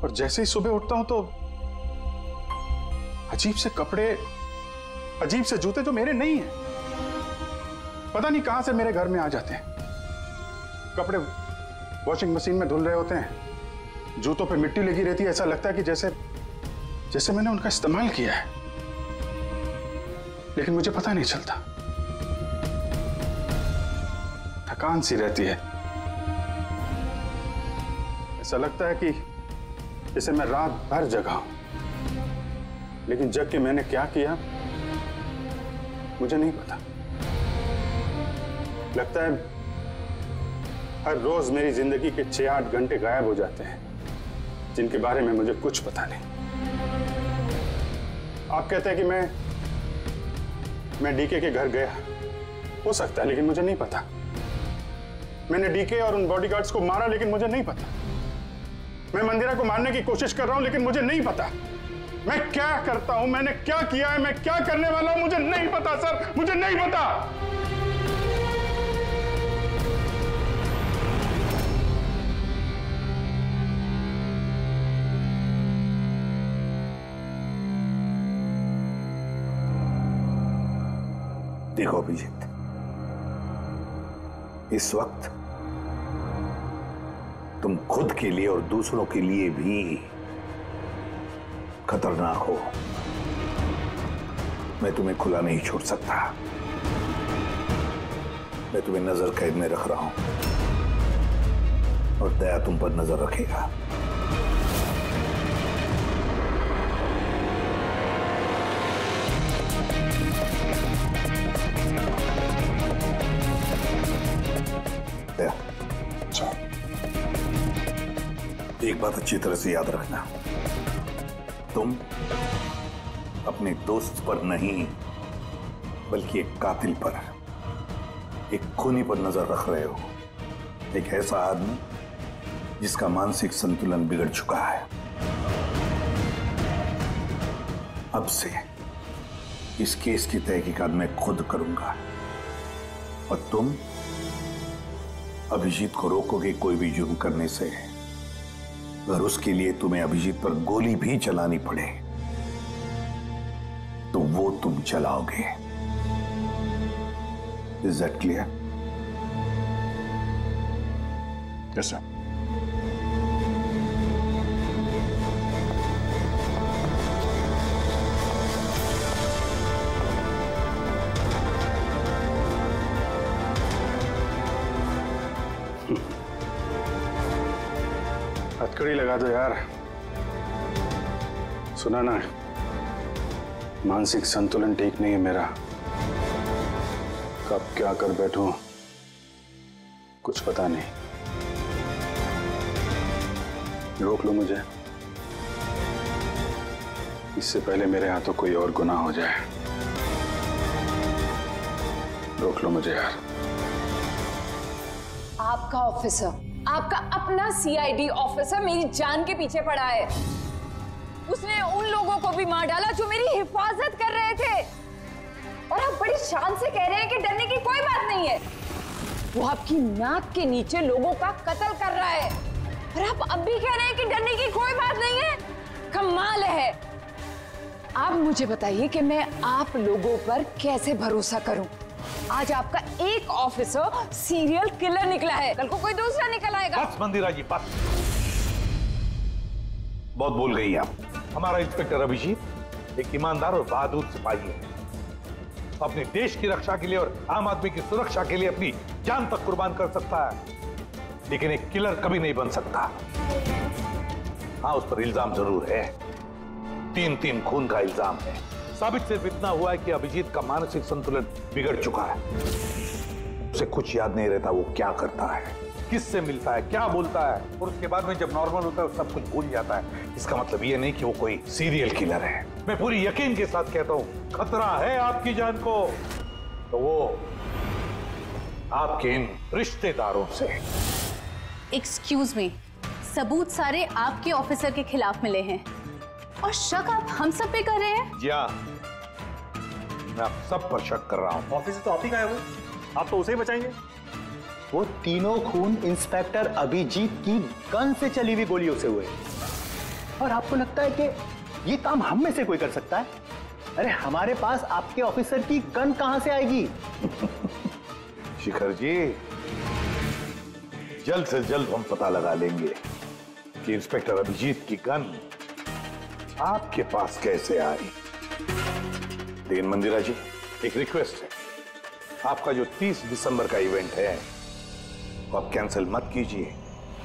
और जैसे ही सुबह उठता हूँ तो अजीब से कपड़े, अजीब से जूते जो मेरे नहीं हैं पता नहीं कहाँ से मेरे घर में आ जाते हैं। कपड़े वॉशिंग मशीन में धुल रहे होते हैं। जूतों पे मिट्टी लगी रहती है, ऐसा लगता है कि जैसे जैसे मैंने उनका इस्तेमाल किया है। लेकिन मुझे पता नहीं चलता। थकान सी रहती है। ऐसा लगता है कि जैसे मैं रात भर जगा हूँ। लेकिन जग के मैंने क्या किया, मुझे नहीं पता। लगता है हर रोज मेरी ज़िंदगी के छह आठ घंटे गायब हो जाते हैं, जिनके बारे में मुझे कुछ पता नहीं। आप कहते हैं कि मैं मैं डीके के घर गया। हो सकता है, लेकिन मुझे नहीं पता। मैंने डीके और उन बॉडीगार्ड्स को मारा, लेकिन मुझे नहीं पता। मैं मंदिरा को मारने की कोशिश कर रहा हूँ, लेकिन मुझे नहीं पता। मैं क्या करता हूँ, मैंने क्या किया है, मैं क्या करने वाला हूँ, मुझे नहीं पता, सर। मुझे नहीं पता। देखो अभिजीत? इस वक्त तुम खुद के लिए और दूसरों के लिए भी खतरनाक हो। मैं तुम्हें खुला नहीं छोड़ सकता। मैं तुम्हें नज़र कैद में रख रहा हूँ। और दया तुम पर नज़र रखेगा। बात अच्छी तरह से याद रखना। तुम अपने दोस्त पर नहीं, बल्कि एक कातिल पर, एक खूनी पर नज़र रख रहे हो। एक ऐसा आदमी जिसका मानसिक संतुलन बिगड़ चुका है। अब से इस केस की तहकीकात मैं खुद करूँगा। और तुम अभिजीत को रोकोगे कोई भी जुर्म करने से। अगर उसके लिए तुम्हें अभिजीत पर गोली भी चलानी पड़े। तो वो तुम चलाओगे। Is that clear yes sir दो यार। सुना ना, मानसिक संतुलन ठीक नहीं है मेरा। कब क्या कर बैठूं, कुछ पता नहीं। रोक लो मुझे। इससे पहले मेरे हाथों कोई और गुनाह हो जाए। रोक लो मुझे यार। आपका ऑफिसर। आपका अपना सीआईडी ऑफिसर मेरी जान के पीछे पड़ा है। उसने उन लोगों को भी मार डाला जो मेरी हिफाजत कर रहे थे। और आप बड़ी शान से कह रहे हैं कि डरने की कोई बात नहीं है। वो आपकी नाक के नीचे लोगों का कत्ल कर रहा है। और आप अब भी कह रहे हैं कि डरने की कोई बात नहीं है। कमाल है। आप मुझे बताइए कि मैं आप लोगों पर कैसे भरोसा करूँ? आज आपका एक ऑफिसर सीरियल किलर निकला है। कल को कोई दूसरा निकल आएगा। बस मंदिरा जी, बस। बहुत बोल गई आप। हमारा इंस्पेक्टर अभिजीत एक ईमानदार और बहादुर सिपाही है। अपने देश की रक्षा के लिए और आम आदमी की सुरक्षा के लिए अपनी जान तक कुर्बान कर सकता है। लेकिन एक किलर कभी नहीं बन सकता। हाँ उस पर इल्ज़ाम ज़रूर है। तीन तीन खून का इल्ज़ाम है। साबित सिर्फ़ इतना हुआ है कि अभिजीत का मानसिक संतुलन बिगड़ चुका है। उसे कुछ याद नहीं रहता वो क्या करता है, किससे मिलता है, क्या बोलता है, और उसके बाद में जब नॉर्मल होता है सब कुछ भूल जाता है। इसका मतलब ये नहीं कि वो कोई सीरियल किलर है। मैं पूरी यकीन के साथ कहता हूँ, खतरा है आपकी जान को। तो वो आपके इन रिश्तेदारों से। एक्सक्यूज मी सबूत सारे आपके ऑफिसर के खिलाफ मिले हैं। और शक आप हम सब पे कर रहे हैं? जी हाँ मैं आप सब पर शक कर रहा हूँ। ऑफ़िस तो आप ही का है वो आप तो उसे ही बचाएँगे। वो तीनों खून इंस्पेक्टर अभिजीत की गन से चली हुई गोलियों से हुए। और आपको लगता है कि ये काम हम में से कोई कर सकता है? अरे हमारे पास आपके ऑफिसर की गन कहाँ से आएगी? शिखर जी जल्द से जल्द हम पता लगा लेंगे कि इंस्पेक्टर अभिजीत की गन आपके पास कैसे आई लेकिन मंदिरा जी, एक रिक्वेस्ट है। आपका जो 30 दिसंबर का इवेंट है, वो आप कैंसिल मत कीजिए।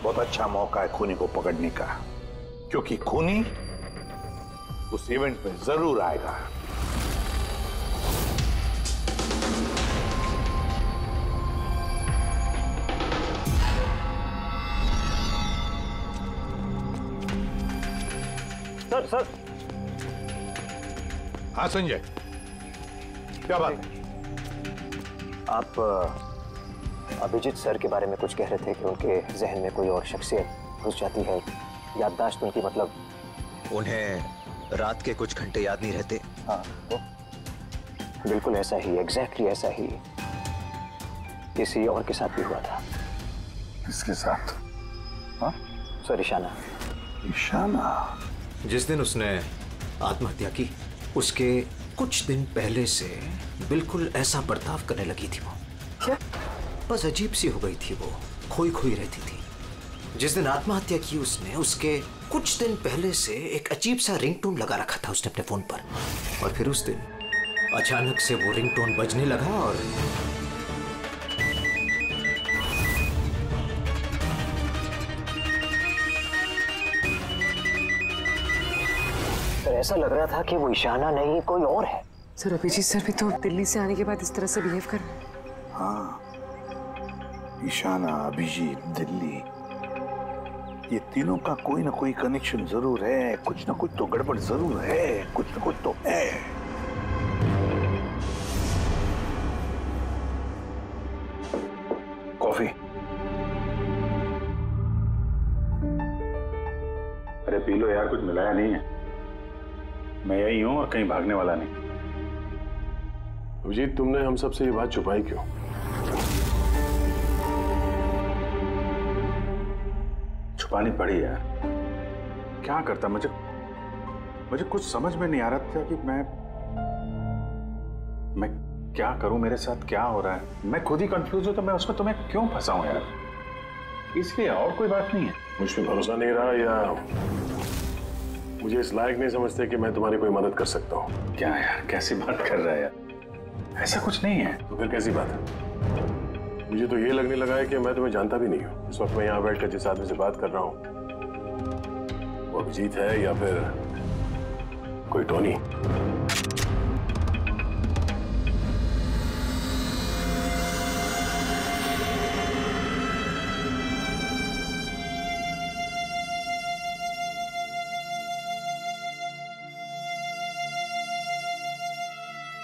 बहुत अच्छा मौका है खूनी को पकड़ने का। क्योंकि खूनी उस इवेंट में ज़रूर आएगा। Sir sir. हाँ संजय क्या बात? है आप अभिजीत सर के बारे में कुछ कह रहे थे कि उनके जहन में कोई और शख्सियत घुस जाती है। याददाश्त उनकी मतलब? उन्हें रात के कुछ घंटे याद नहीं रहते। हाँ वो बिल्कुल ऐसा ही एग्जैक्टली ऐसा ही किसी और के साथ भी हुआ था। किसके साथ? हाँ? सर ईशाना ईशाना जिस दिन उसने आत्महत्या की उसके कुछ दिन पहले से बिल्कुल ऐसा बर्ताव करने लगी थी वो। क्या? बस अजीब सी हो गई थी वो खोई खोई रहती थी। जिस दिन आत्महत्या की उसने उसके कुछ दिन पहले से एक अजीब सा रिंगटोन लगा रखा था उसने अपने फ़ोन पर। और फिर उस दिन अचानक से वो रिंगटोन बजने लगा और ऐसा लग रहा था कि वो ईशाना नहीं कोई और है। सर अभिजीत सर भी तो दिल्ली से आने के बाद इस तरह से बिहेव कर रहे हाँ ईशाना अभिजीत दिल्ली ये तीनों का कोई ना कोई कनेक्शन ज़रूर है। कुछ ना कुछ तो गड़बड़ ज़रूर है। कुछ ना कुछ तो है। कॉफ़ी। अरे पी लो यार कुछ मिलाया नहीं है। मैं यही हूँ और कहीं भागने वाला नहीं। अभिजीत तुमने हम सबसे ये बात छुपाई क्यों? छुपानी पड़ी यार क्या करता? मुझे मुझे कुछ समझ में नहीं आ रहा था कि मैं मैं क्या करूँ मेरे साथ? क्या हो रहा है? मैं खुद ही कंफ्यूज हूँ तो मैं उसमें तुम्हें क्यों फंसाऊं यार? इसलिए और कोई बात नहीं है। मुझ पर भरोसा नहीं रहा या मुझे इस लायक नहीं समझते कि मैं तुम्हारी कोई मदद कर सकता हूँ। क्या यार कैसी बात कर रहा है यार? ऐसा कुछ नहीं है। तो फिर कैसी बात है? मुझे तो ये लगने लगा है कि मैं तुम्हें जानता भी नहीं हूँ। इस वक्त मैं यहाँ बैठ कर जिस आदमी से बात कर रहा हूँ वो अभिजीत है या फिर कोई टोनी?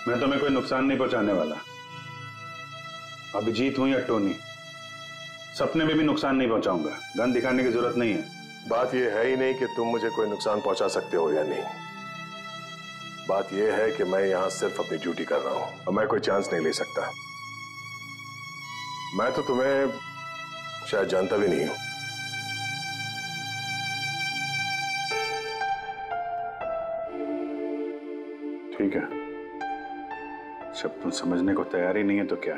मैं तुम्हें कोई नुकसान नहीं पहुँचाने वाला। अभिजीत हूँ या टोनी, सपने में भी नुकसान नहीं पहुंचाऊँगा। गन दिखाने की ज़रूरत नहीं है। बात यह है ही नहीं कि तुम मुझे कोई नुकसान पहुँचा सकते हो या नहीं। बात यह है कि मैं यहाँ सिर्फ़ अपनी ड्यूटी कर रहा हूँ और मैं कोई चांस नहीं ले सकता। मैं तो तुम्हें शायद जानता भी नहीं हूँ। ठीक है। जब तुम समझने को तैयार ही नहीं है तो क्या?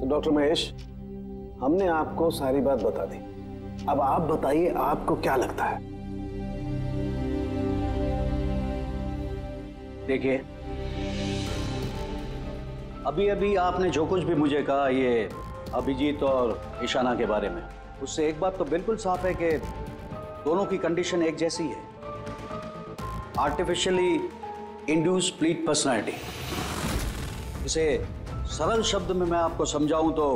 तो डॉक्टर महेश, हमने आपको सारी बात बता दी। अब आप बताइए, आपको क्या लगता है? देखिए अभी अभी आपने जो कुछ भी मुझे कहा, ये अभिजीत और ईशाना के बारे में। उससे एक बात तो बिल्कुल साफ़ है कि दोनों की कंडीशन एक जैसी है। आर्टिफिशियली इंड्यूस प्लीट पर्सनैलिटी इसे सरल शब्द में मैं आपको समझाऊं तो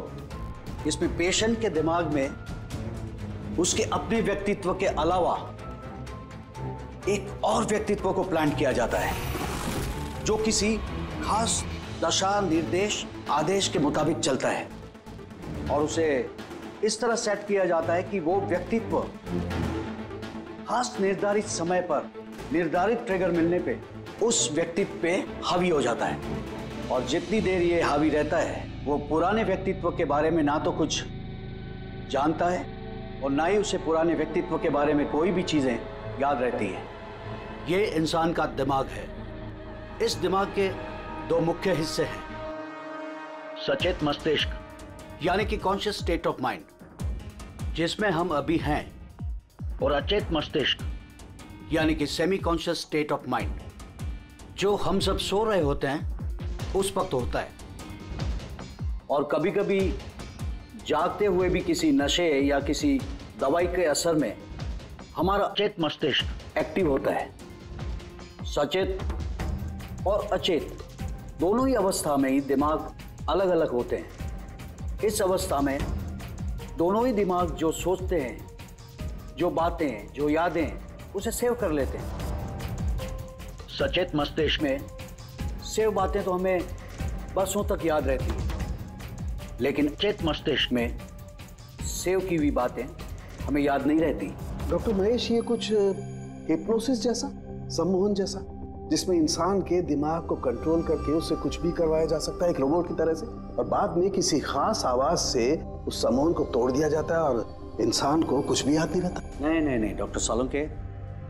इसमें पेशेंट के दिमाग में उसके अपने व्यक्तित्व के अलावा एक और व्यक्तित्व को प्लांट किया जाता है, जो किसी खास दशा निर्देश आदेश के मुताबिक चलता है और उसे इस तरह सेट किया जाता है कि वो व्यक्तित्व खास निर्धारित समय पर निर्धारित ट्रिगर मिलने पे उस व्यक्तित्व पे हावी हो जाता है। और जितनी देर ये हावी रहता है, वो पुराने व्यक्तित्व के बारे में ना तो कुछ जानता है और ना ही उसे पुराने व्यक्तित्व के बारे में कोई भी चीज़ें याद रहती हैं। ये इंसान का दिमाग है। इस दिमाग के दो मुख्य हिस्से हैं। सचेत मस्तिष्क। यानी कि कॉन्शियस स्टेट ऑफ़ माइंड जिसमें हम अभी हैं। और अचेत मस्तिष्क। यानी कि semi conscious state of mind जो हम सब सो रहे होते हैं उस वक्त होता है। और कभी कभी जागते हुए भी किसी नशे या किसी दवाई के असर में हमारा अचेत मस्तिष्क। एक्टिव होता है। सचेत और अचेत। दोनों ही अवस्था में ही दिमाग अलग अलग होते हैं। इस अवस्था में दोनों ही दिमाग जो सोचते हैं, जो बातें जो यादें उसे सेव कर लेते हैं। सचेत मस्तिष्क में सेव बातें तो हमें बरसों तक याद रहती हैं। लेकिन चेत मस्तिष्क में सेव की हुई बातें हमें याद नहीं रहती। डॉक्टर महेश, ये कुछ हिप्नोसिस जैसा? सम्मोहन जैसा? जिसमें इंसान के दिमाग को कंट्रोल करके उससे कुछ भी करवाया जा सकता है, एक रोबोट की तरह से। और बाद में किसी खास आवाज़ से उस सम्मोहन को तोड़ दिया जाता है और इंसान को कुछ भी याद नहीं रहता। नहीं नहीं नहीं, डॉक्टर सोलंके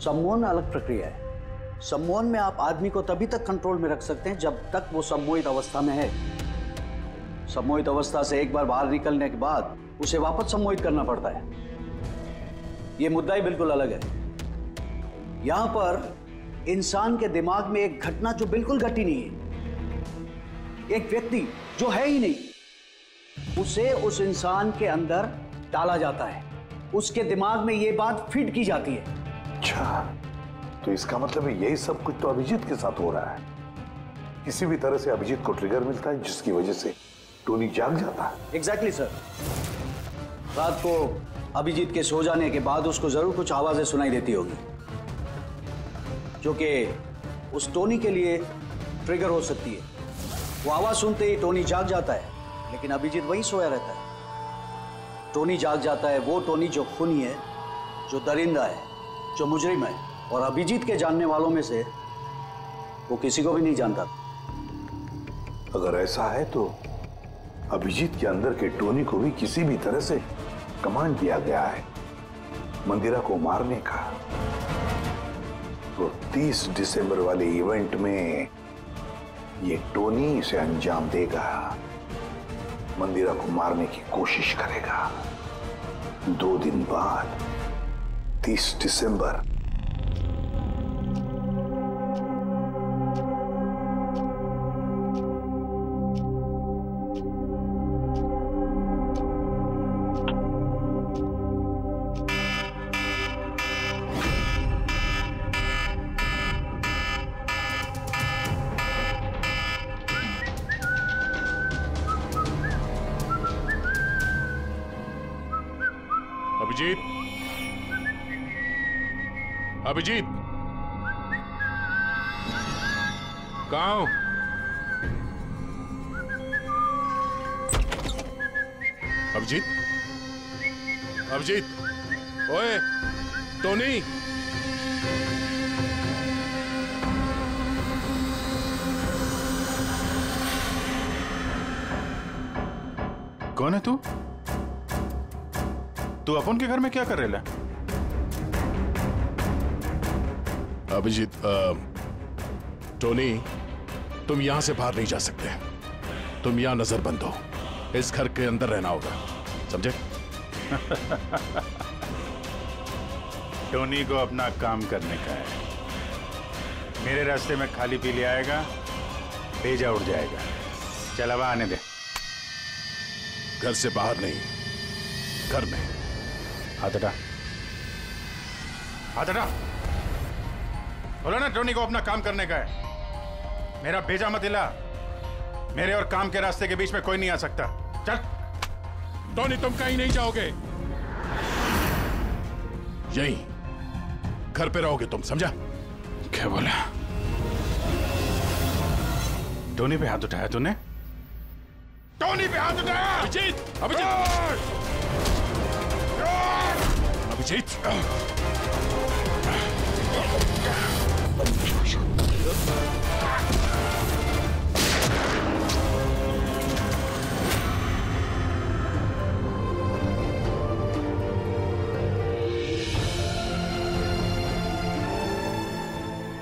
सम्मोहन अलग प्रक्रिया है। सम्मोहन में आप आदमी को तभी तक कंट्रोल में रख सकते हैं जब तक वो सम्मोहित अवस्था में है। सम्मोहित अवस्था से एक बार बाहर निकलने के बाद उसे वापस सम्मोहित करना पड़ता है। ये मुद्दा ही बिल्कुल अलग है। यहाँ पर इंसान के दिमाग में एक घटना जो बिल्कुल घटी नहीं है। एक व्यक्ति जो है ही नहीं उसे उस इंसान के अंदर डाला जाता है। उसके दिमाग में यह बात फिट की जाती है। अच्छा तो इसका मतलब है यही सब कुछ तो अभिजीत के साथ हो रहा है। किसी भी तरह से अभिजीत को ट्रिगर मिलता है जिसकी वजह से टोनी जाग जाता है। एग्जैक्टली exactly, सर रात को अभिजीत के सो जाने के बाद उसको ज़रूर कुछ आवाज़ें सुनाई देती होगी। जो कि उस टोनी के लिए ट्रिगर हो सकती है। वो आवाज़ सुनते ही टोनी जाग जाता है, लेकिन अभिजीत वही सोया रहता है। टोनी जाग जाता है, वो टोनी जो खूनी है, जो दरिंदा है, जो मुजरिम है, और अभिजीत के जानने वालों में से वो किसी को भी नहीं जानता। अगर ऐसा है तो अभिजीत के अंदर के टोनी को भी किसी भी तरह से कमांड दिया गया है। मंदिरा को मारने का। तो 30 दिसंबर वाले इवेंट में ये टोनी इसे अंजाम देगा, मंदिरा को मारने की कोशिश करेगा। दो दिन बाद 30 दिसंबर घर में क्या कर रहे है अभिजीत टोनी तुम यहाँ से बाहर नहीं जा सकते। तुम यहाँ नज़र बंद हो। इस घर के अंदर रहना होगा। समझे? टोनी को अपना काम करने का है। मेरे रास्ते में खाली पीली आएगा भेजा उड़ जाएगा। चल अब आने दे। घर से बाहर नहीं घर में। हाथ हटा हाथ हटा बोलो ना टोनी को अपना काम करने का है। मेरा भेजा मत हिला। मेरे और काम के रास्ते के बीच में कोई नहीं आ सकता। चल। टोनी तुम कहीं नहीं जाओगे। यही। घर पे रहोगे तुम समझा? क्या बोला? टोनी पे हाथ उठाया तूने? टोनी पे हाथ उठाया! अभिजीत! अभिजीत! अभिजीत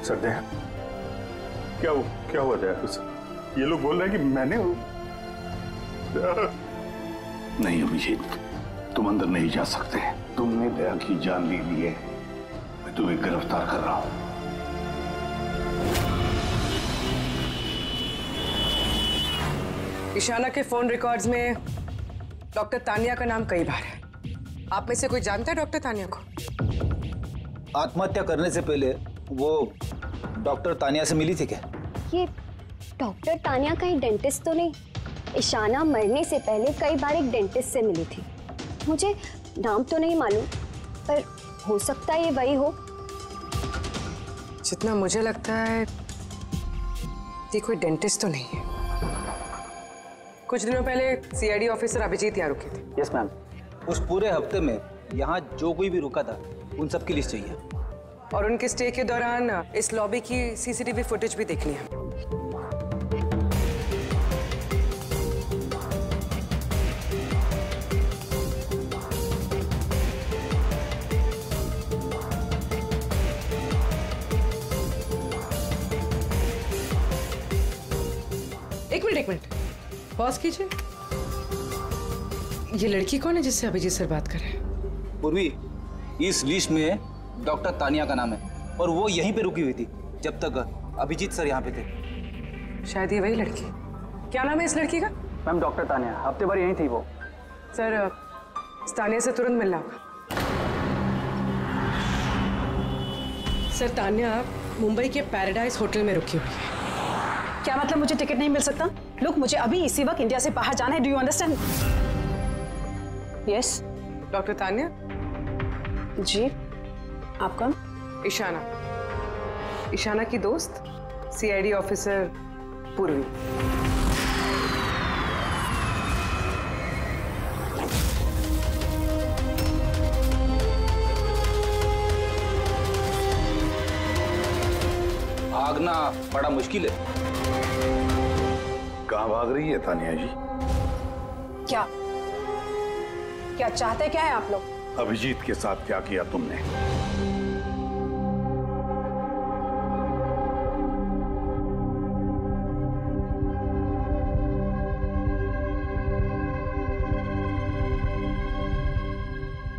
सकते हैं क्या हुआ क्या हुआ दया कुछ? ये लोग बोल रहे हैं कि मैंने हूँ। नहीं अभिजीत तुम अंदर नहीं जा सकते। तुमने दया की जान ले ली है। मैं तुम्हें गिरफ़्तार कर रहा हूँ। ईशाना के फ़ोन रिकॉर्ड्स में डॉक्टर तानिया का नाम कई बार है। आप में से कोई जानता है डॉक्टर तानिया को? आत्महत्या करने से पहले वो डॉक्टर तानिया से मिली थी क्या? ये डॉक्टर तानिया कहीं डेंटिस्ट तो नहीं ईशाना मरने से पहले कई बार एक डेंटिस्ट से मिली थी। मुझे नाम तो नहीं मालूम पर हो सकता है ये वही हो। जितना मुझे लगता है ये कोई डेंटिस्ट तो नहीं है। कुछ दिनों पहले सीआईडी ऑफिसर अभिजीत यहाँ रुके थे। यस मैम उस पूरे हफ़्ते में यहाँ जो कोई भी रुका था उन सब की लिस्ट चाहिए। और उनके स्टे के दौरान इस लॉबी की सीसीटीवी फुटेज भी देखनी है। एक मिनट। पॉज कीजिए। ये लड़की कौन है जिससे अभिजीत सर बात कर रहे हैं? पूर्वी इस लिस्ट में डॉक्टर तानिया का नाम है और वो यहीं पे रुकी हुई थी जब तक अभिजीत सर यहाँ पे थे। शायद ये वही लड़की। क्या नाम है इस लड़की का? Ma'am doctor Tania. हफ़्ते भर यहीं थी वो। सर तानिया से तुरंत मिलना होगा। सर तानिया मुंबई के पैराडाइज होटल में रुकी हुई है। क्या मतलब मुझे टिकट नहीं मिल सकता? लुक मुझे अभी इसी वक्त इंडिया से बाहर जाना है do you understand yes doctor Tania ji. आपका ईशाना. ईशाना की दोस्त सीआईडी ऑफिसर पूर्वी. भागना बड़ा मुश्किल है। कहाँ भाग रही है तानिया जी? क्या? क्या चाहते क्या है आप लोग? अभिजीत के साथ क्या किया तुमने?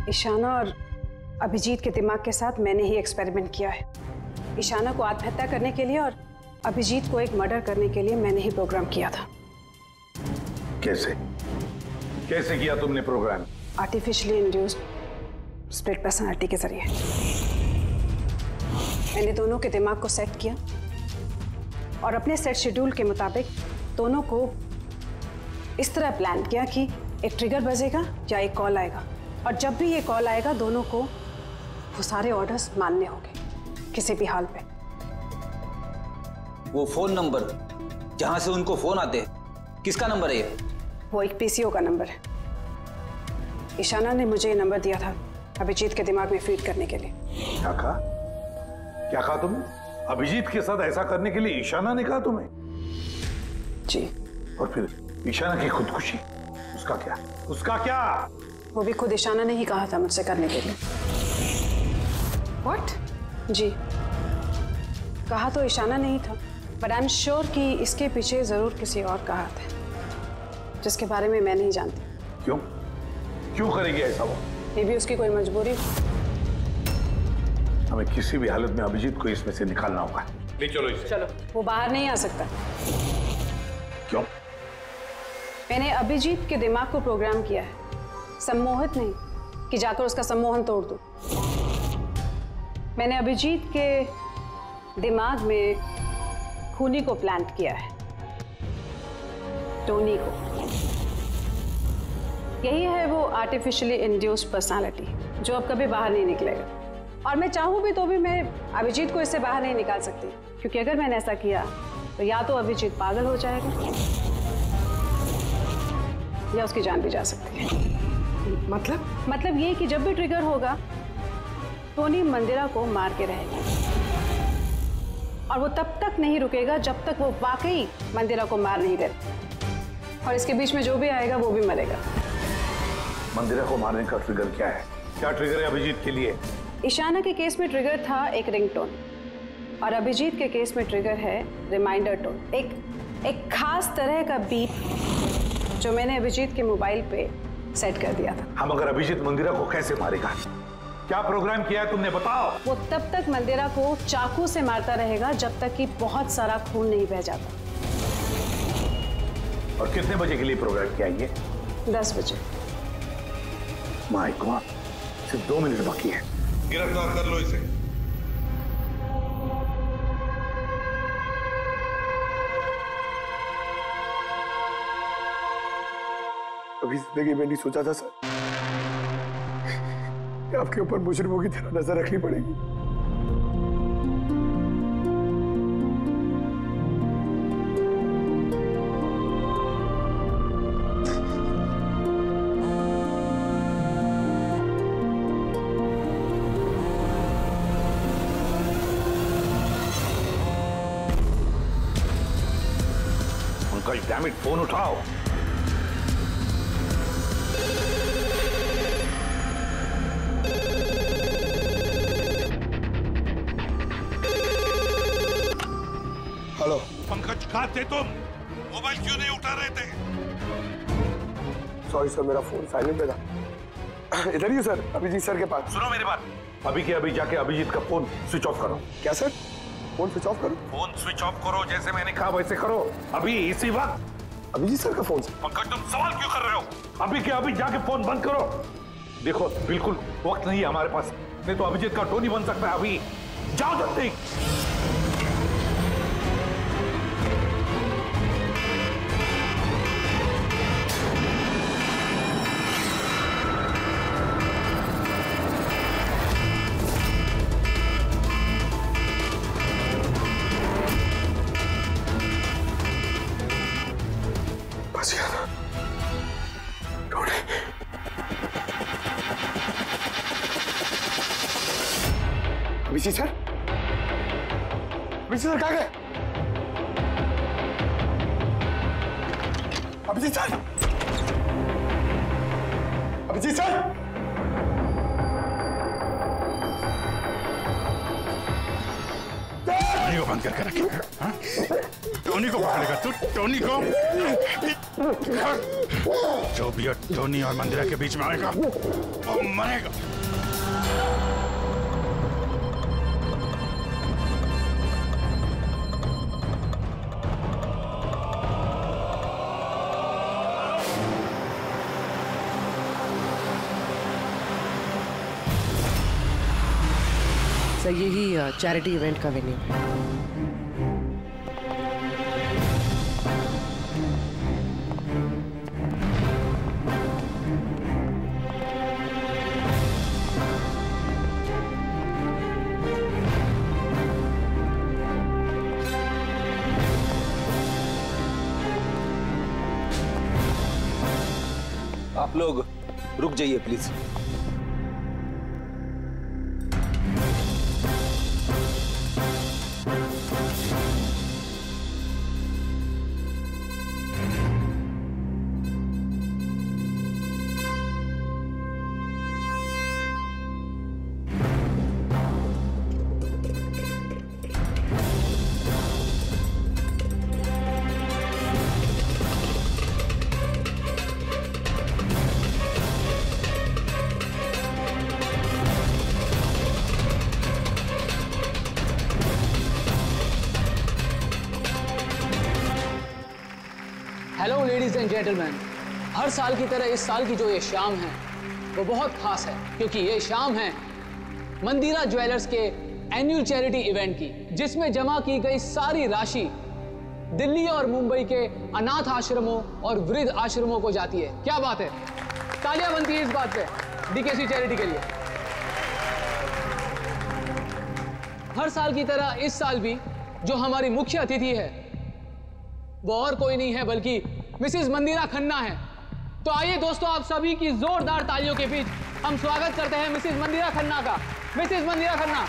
ईशाना और अभिजीत के दिमाग के साथ मैंने ही एक्सपेरिमेंट किया है। ईशाना को आत्महत्या करने के लिए और अभिजीत को एक मर्डर करने के लिए मैंने ही प्रोग्राम किया था। कैसे? कैसे किया तुमने program? Artificially induced split personality के ज़रिए। मैंने दोनों के दिमाग को सेट किया और अपने सेट शेड्यूल के मुताबिक दोनों को इस तरह प्लान किया कि एक ट्रिगर बजेगा या एक कॉल आएगा। और जब भी ये कॉल आएगा दोनों को वो सारे ऑर्डर्स मानने होंगे किसी भी हाल पे वो फ़ोन नंबर जहाँ से उनको फ़ोन आते हैं। किसका नंबर है ये? वो एक पीसीओ का नंबर है। ईशाना ने मुझे ये नंबर दिया था अभिजीत के दिमाग में फ़ीड करने के लिए। क्या कहा? क्या कहा तुमने? अभिजीत के साथ ऐसा करने के लिए ईशाना ने कहा तुम्हें? जी। और फिर ईशाना की खुदकुशी उसका क्या? उसका क्या? वो भी खुद ईशाना ने ही कहा था मुझसे करने के लिए। What? जी। कहा तो ईशाना नहीं था। बट आई एम श्योर कि इसके पीछे ज़रूर किसी और का हाथ है जिसके बारे में मैं नहीं जानती। क्यों? क्यों करेगी ऐसा वो? ये भी उसकी कोई मजबूरी हमें किसी भी हालत में अभिजीत को इसमें से निकालना होगा। ले चलो इसे। चलो वो बाहर नहीं आ सकता। क्यों? मैंने अभिजीत के दिमाग को प्रोग्राम किया है। सम्मोहित नहीं कि जाकर उसका सम्मोहन तोड़ दूँ। मैंने अभिजीत के दिमाग में खूनी को प्लांट किया है। टोनी को। यही है वो आर्टिफिशियली इंड्यूस्ड पर्सनालिटी जो अब कभी बाहर नहीं निकलेगा। और मैं चाहूँ भी तो भी मैं अभिजीत को इससे बाहर नहीं निकाल सकती क्योंकि अगर मैंने ऐसा किया तो या तो अभिजीत पागल हो जाएगा या उसकी जान भी जा सकती है। मतलब? मतलब ये कि जब भी ट्रिगर होगा टोनी मंदिरा को मार के रहेगा। और वो तब तक नहीं रुकेगा जब तक वो वाकई मंदिरा को मार नहीं देता और इसके बीच में जो भी आएगा वो भी मरेगा। मंदिरा को मारने का ट्रिगर क्या है? क्या ट्रिगर है अभिजीत के लिए? ईशाना के केस में ट्रिगर था एक रिंगटोन और अभिजीत के केस में ट्रिगर है रिमाइंडर टोन एक एक खास तरह का बीप जो मैंने अभिजीत के मोबाइल पे सेट कर दिया था। हम अगर अभिजीत मंदिरा को कैसे मारेगा? क्या प्रोग्राम किया है तुमने बताओ। वो तब तक मंदिरा को चाकू से मारता रहेगा जब तक कि बहुत सारा खून नहीं बह जाता। और कितने बजे के लिए प्रोग्राम किया ये? दस बजे। माय गॉड सिर्फ़ दो मिनट बाकी है। गिरफ़्तार कर लो इसे। कभी ज़िंदगी में नहीं सोचा था सर? कि आपके ऊपर मुजरिमों की तरह नज़र रखनी पड़ेगी। उनका डैमिट फ़ोन उठाओ। सॉरी सर मेरा फ़ोन साइलेंट पे था। इधर ही सर अभिजीत सर के पास। सुनो मेरी बात। अभी के अभी जाके अभिजीत का फ़ोन स्विच ऑफ़ करो। क्या सर फ़ोन स्विच ऑफ़ करो? फ़ोन स्विच ऑफ़ करो जैसे मैंने कहा वैसे करो। अभी इसी वक्त। अभिजीत सर का फ़ोन पंकज तुम सवाल क्यों कर रहे हो? अभी के अभी जाके फ़ोन बंद करो। देखो बिल्कुल वक्त नहीं है हमारे पास। नहीं तो अभिजीत का टोनी बन सकता है। अभी जाओ जल्दी। अभिजीत सर। अभिजीत सर, कहाँ गए? अभिजीत सर। अभिजीत सर। को बंद करके रखे हाँ? टोनी को पकड़ेगा तू, टोनी को। जो भी टोनी और मंदिरा के बीच में आएगा। वो मरेगा। यही चैरिटी इवेंट का वेन्यू आप लोग रुक जाइए प्लीज़ तरह इस साल की जो ये शाम है, वो बहुत खास है, क्योंकि ये शाम है मंदिरा ज्वेलर्स के एनुअल चैरिटी इवेंट की, जिसमें जमा की गई सारी राशि दिल्ली और मुंबई के अनाथ आश्रमों और वृद्ध आश्रमों को जाती है। क्या बात है? तालियाँ बनती है इस बात पे डीकेसी चैरिटी के लिए। हर साल की तरह इस साल भी जो हमारी मुख्य अतिथि है, वो और कोई नहीं है, बल्कि मिसिस मंदिरा खन्ना है। तो आइए दोस्तों, आप सभी की जोरदार तालियों के बीच हम स्वागत करते हैं मिसिज मंदिरा खन्ना का। मिसिज मंदिरा खन्ना।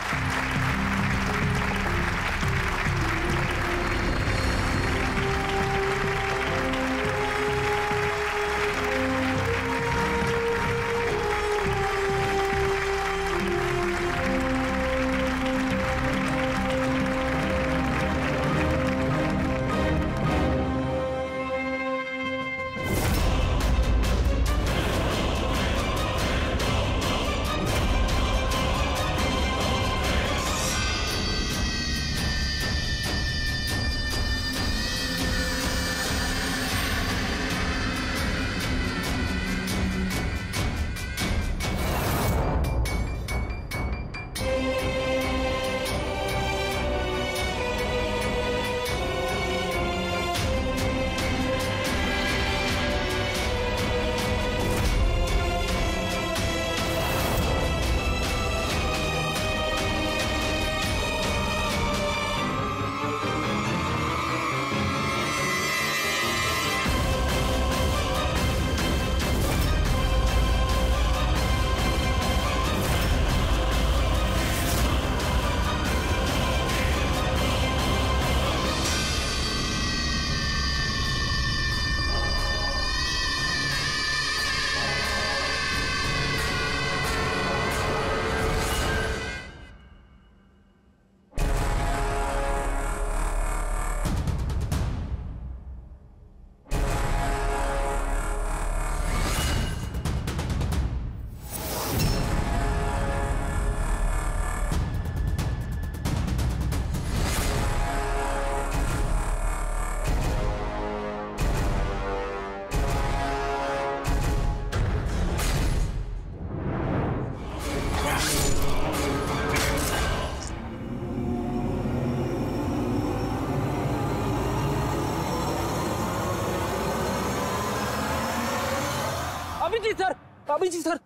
सर जी सर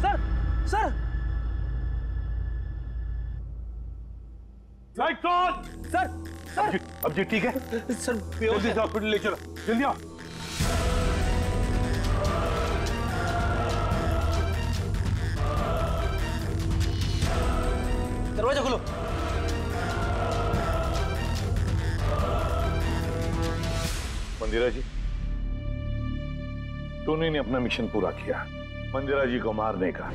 सर। सर लाइट सर सर। अब जी ठीक है? सर जल्दी हॉस्पिटल ले चलो। जल्दी आओ। टोनी ने अपना मिशन पूरा किया। मंदिरा जी को मारने का।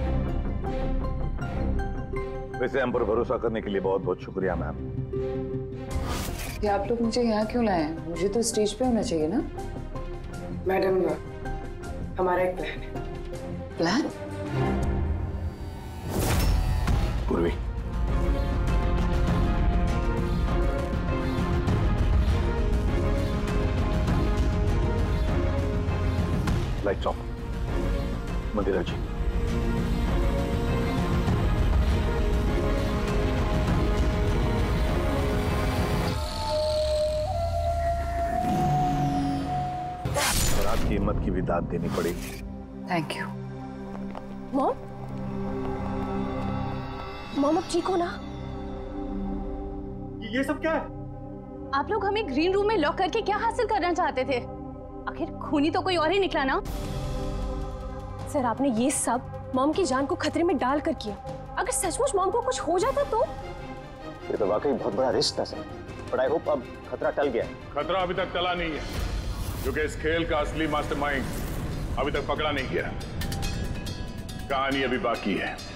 वैसे हम पर भरोसा करने के लिए बहुत बहुत शुक्रिया मैम। ये आप लोग मुझे यहाँ क्यों लाए मुझे तो स्टेज पे होना चाहिए ना? मैडम हमारा एक प्लान है। प्लान? दाद देनी पड़ेगी थैंक यू मॉम? मॉम अब ठीक हो ना? ये सब क्या है? आप लोग हमें ग्रीन रूम में लॉक करके क्या हासिल करना चाहते थे? आखिर खूनी तो कोई और ही निकला ना? सर आपने ये सब मॉम की जान को खतरे में डाल कर किया। अगर सचमुच मॉम को कुछ हो जाता तो? ये तो वाकई बहुत बड़ा रिस्क था सर। बट आई होप अब खतरा टल गया। खतरा अभी तक टला नहीं है क्योंकि इस खेल का असली मास्टरमाइंड अभी तक पकड़ा नहीं गया। कहानी अभी बाकी है।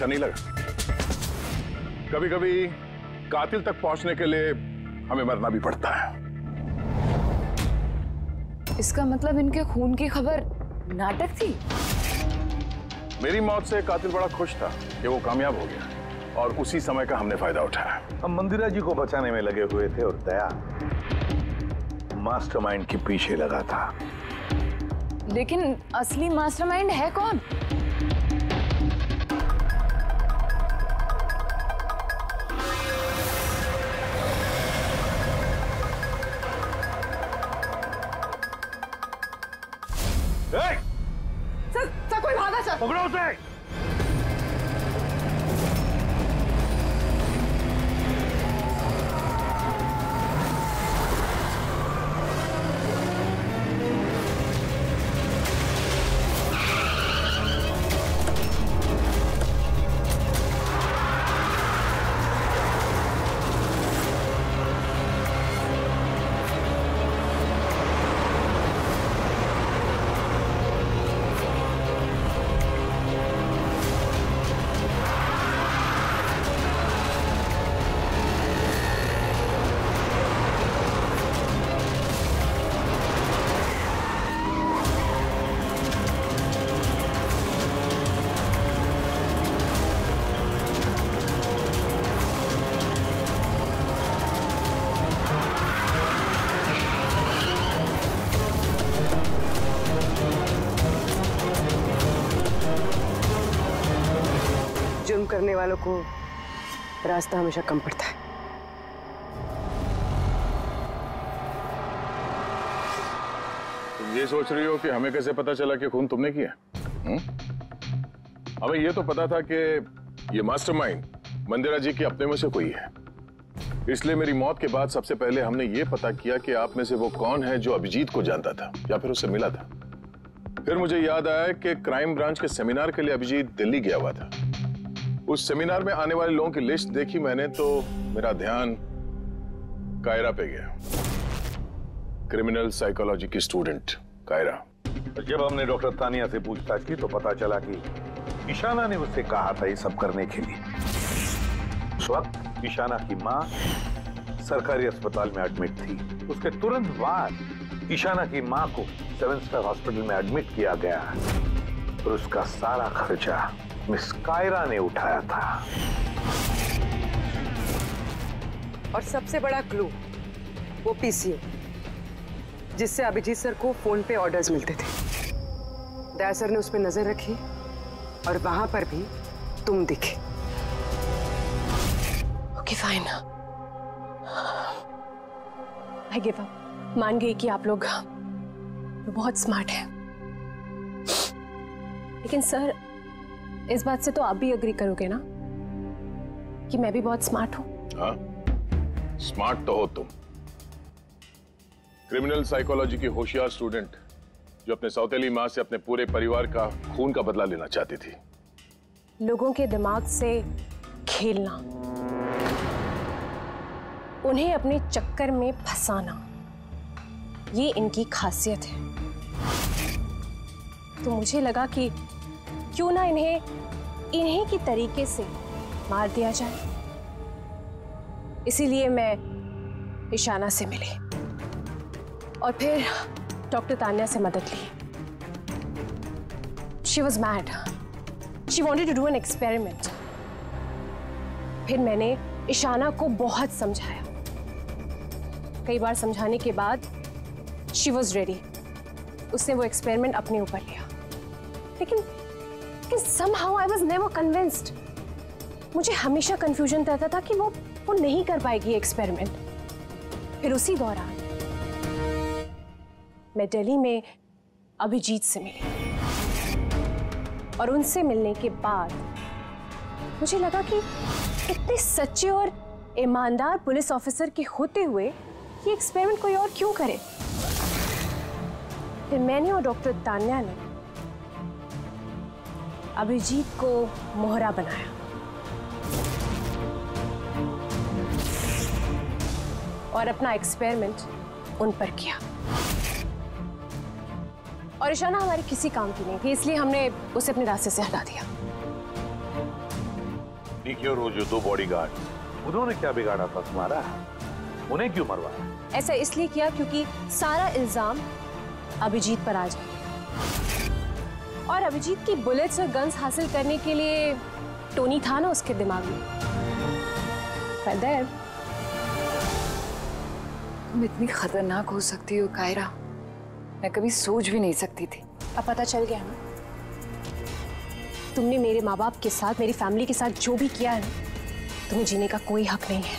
अच्छा नहीं लगा। कभी कभी कातिल तक पहुँचने के लिए हमें मरना भी पड़ता है। इसका मतलब इनके खून की खबर नाटक थी? मेरी मौत से कातिल बड़ा खुश था कि वो कामयाब हो गया और उसी समय का हमने फ़ायदा उठाया। हम मंदिरा जी को बचाने में लगे हुए थे और दया मास्टरमाइंड के पीछे लगा था। लेकिन असली मास्टरमाइंड है कौन? सर सर कोई भागा सर पकड़ो उसे जुर्म करने वालों को रास्ता हमेशा कम पड़ता है। तुम ये सोच रही हो कि हमें कैसे पता चला कि खून तुमने किया? हम्म? हमें ये तो पता था कि ये मास्टरमाइंड मंदिरा जी के अपने में से कोई है। इसलिए मेरी मौत के बाद सबसे पहले हमने ये पता किया कि आप में से वो कौन है जो अभिजीत को जानता था, या फिर उससे मिला था। फिर मुझे याद आया कि क्राइम ब्रांच के सेमिनार के लिए अभिजीत दिल्ली गया हुआ था। उस सेमिनार में आने वाले लोगों की लिस्ट देखी मैंने तो मेरा ध्यान कायरा पे गया। क्रिमिनल साइकोलॉजी की स्टूडेंट कायरा। जब हमने डॉक्टर तानिया से पूछताछ की तो पता चला कि ईशाना ने उससे कहा था ये सब करने के लिए। उस वक्त ईशाना की माँ सरकारी अस्पताल में एडमिट थी। उसके तुरंत बाद ईशाना की माँ को सेवन स्टार हॉस्पिटल में एडमिट किया गया। और उसका सारा खर्चा मिस कायरा ने उठाया था। और सबसे बड़ा क्लू वो पीसीओ जिससे अभिजीत सर को फ़ोन पे ऑर्डर्स मिलते थे। दया सर ने उस पर नज़र रखी और वहाँ पर भी तुम दिखे। Okay fine I give up मान गई कि आप लोग बहुत स्मार्ट हैं। लेकिन सर इस बात से तो आप भी अग्री करोगे ना? कि मैं भी बहुत स्मार्ट हूँ। हाँ स्मार्ट तो हो तुम। क्रिमिनल साइकोलॉजी की होशियार स्टूडेंट जो अपने सौतेली माँ से अपने पूरे परिवार का खून का बदला लेना चाहती थी। लोगों के दिमाग से खेलना। उन्हें अपने चक्कर में फंसाना। ये इनकी खासियत है। तो मुझे लगा कि क्यों ना इन्हें इन्हीं की तरीके से मार दिया जाए। इसीलिए मैं ईशाना से मिली। और फिर डॉक्टर तान्या से मदद ली। She was mad she wanted to do an experiment फिर मैंने ईशाना को बहुत समझाया। कई बार समझाने के बाद शी वॉज़ रेडी उसने वो एक्सपेरिमेंट अपने ऊपर लिया। लेकिन लेकिन somehow I was never convinced. मुझे हमेशा कंफ्यूजन रहता था कि वो वो नहीं कर पाएगी एक्सपेरिमेंट फिर उसी दौरान मैं दिल्ली में अभिजीत से मिली। और उनसे मिलने के बाद मुझे लगा कि इतने सच्चे और ईमानदार पुलिस ऑफिसर के होते हुए ये एक्सपेरिमेंट कोई और क्यों करे? फिर मैंने और डॉक्टर तान्या ने अभिजीत को मोहरा बनाया। और अपना एक्सपेरिमेंट उन पर किया। और ईशाना हमारे किसी काम की नहीं थी इसलिए हमने उसे अपने रास्ते से हटा दिया। और वो जो दो बॉडीगार्ड उन्होंने क्या बिगाड़ा था तुम्हारा? उन्हें क्यों मरवाया? ऐसा इसलिए किया क्योंकि सारा इल्ज़ाम अभिजीत पर आ जाए और अभिजीत की बुलेट्स और गन्स हासिल करने के लिए टोनी था ना उसके दिमाग में। तुम इतनी खतरनाक हो सकती हो कायरा। मैं कभी सोच भी नहीं सकती थी। अब पता चल गया ना। तुमने मेरे माँ बाप के साथ मेरी फैमिली के साथ जो भी किया है तुम्हें जीने का कोई हक नहीं है।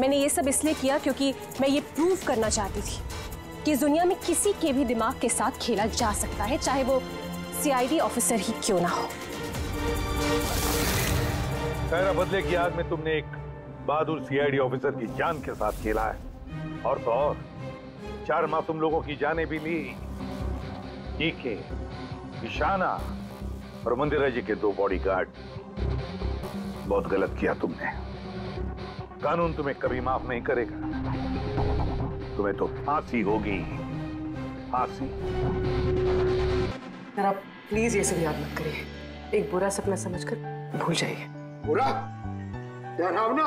मैंने ये सब इसलिए किया क्योंकि मैं ये प्रूव करना चाहती थी। कि दुनिया में किसी के भी दिमाग के साथ खेला जा सकता है, चाहे वो सीआईडी ऑफिसर ही क्यों ना हो। बदले की आग में तुमने एक बहादुर सीआईडी ऑफिसर की जान के साथ खेला है। और तो और, चार माह तुम लोगों की जाने भी ली। के निशाना और मंदिरा जी के दो बॉडीगार्ड बहुत गलत किया तुमने। कानून तुम्हें कभी माफ़ नहीं करेगा। तुम्हें तो फांसी होगी। फांसी। जरा प्लीज़ ये सब याद मत करिए। एक बुरा सपना समझकर भूल जाइए। बुरा? डरावना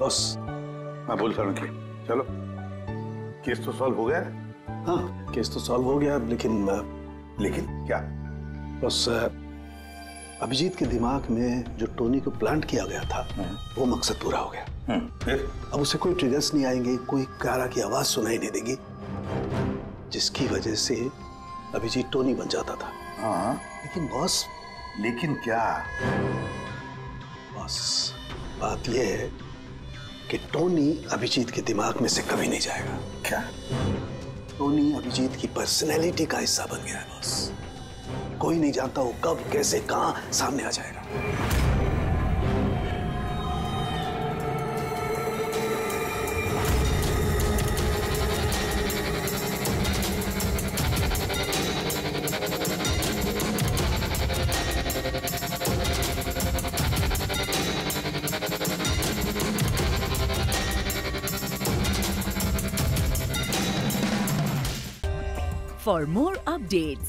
बस मैं भूल हूँ कि चलो केस तो सॉल्व हो गया। हाँ केस तो सॉल्व हो गया लेकिन लेकिन क्या? बस अभिजीत के दिमाग में जो टोनी को प्लांट किया गया था वो मकसद पूरा हो गया। फिर? अब उसे कोई ट्रिगर्स नहीं आएँगे कोई कारा की आवाज़ सुनाई नहीं देगी जिसकी वजह से अभिजीत टोनी बन जाता था। हाँ। लेकिन बॉस लेकिन क्या? बॉस बात यह है कि टोनी अभिजीत के दिमाग में से कभी नहीं जाएगा। क्या? टोनी अभिजीत की पर्सनैलिटी का हिस्सा बन गया है बॉस। कोई नहीं जानता वो कब कैसे कहाँ सामने आ जाएगा। For more updates,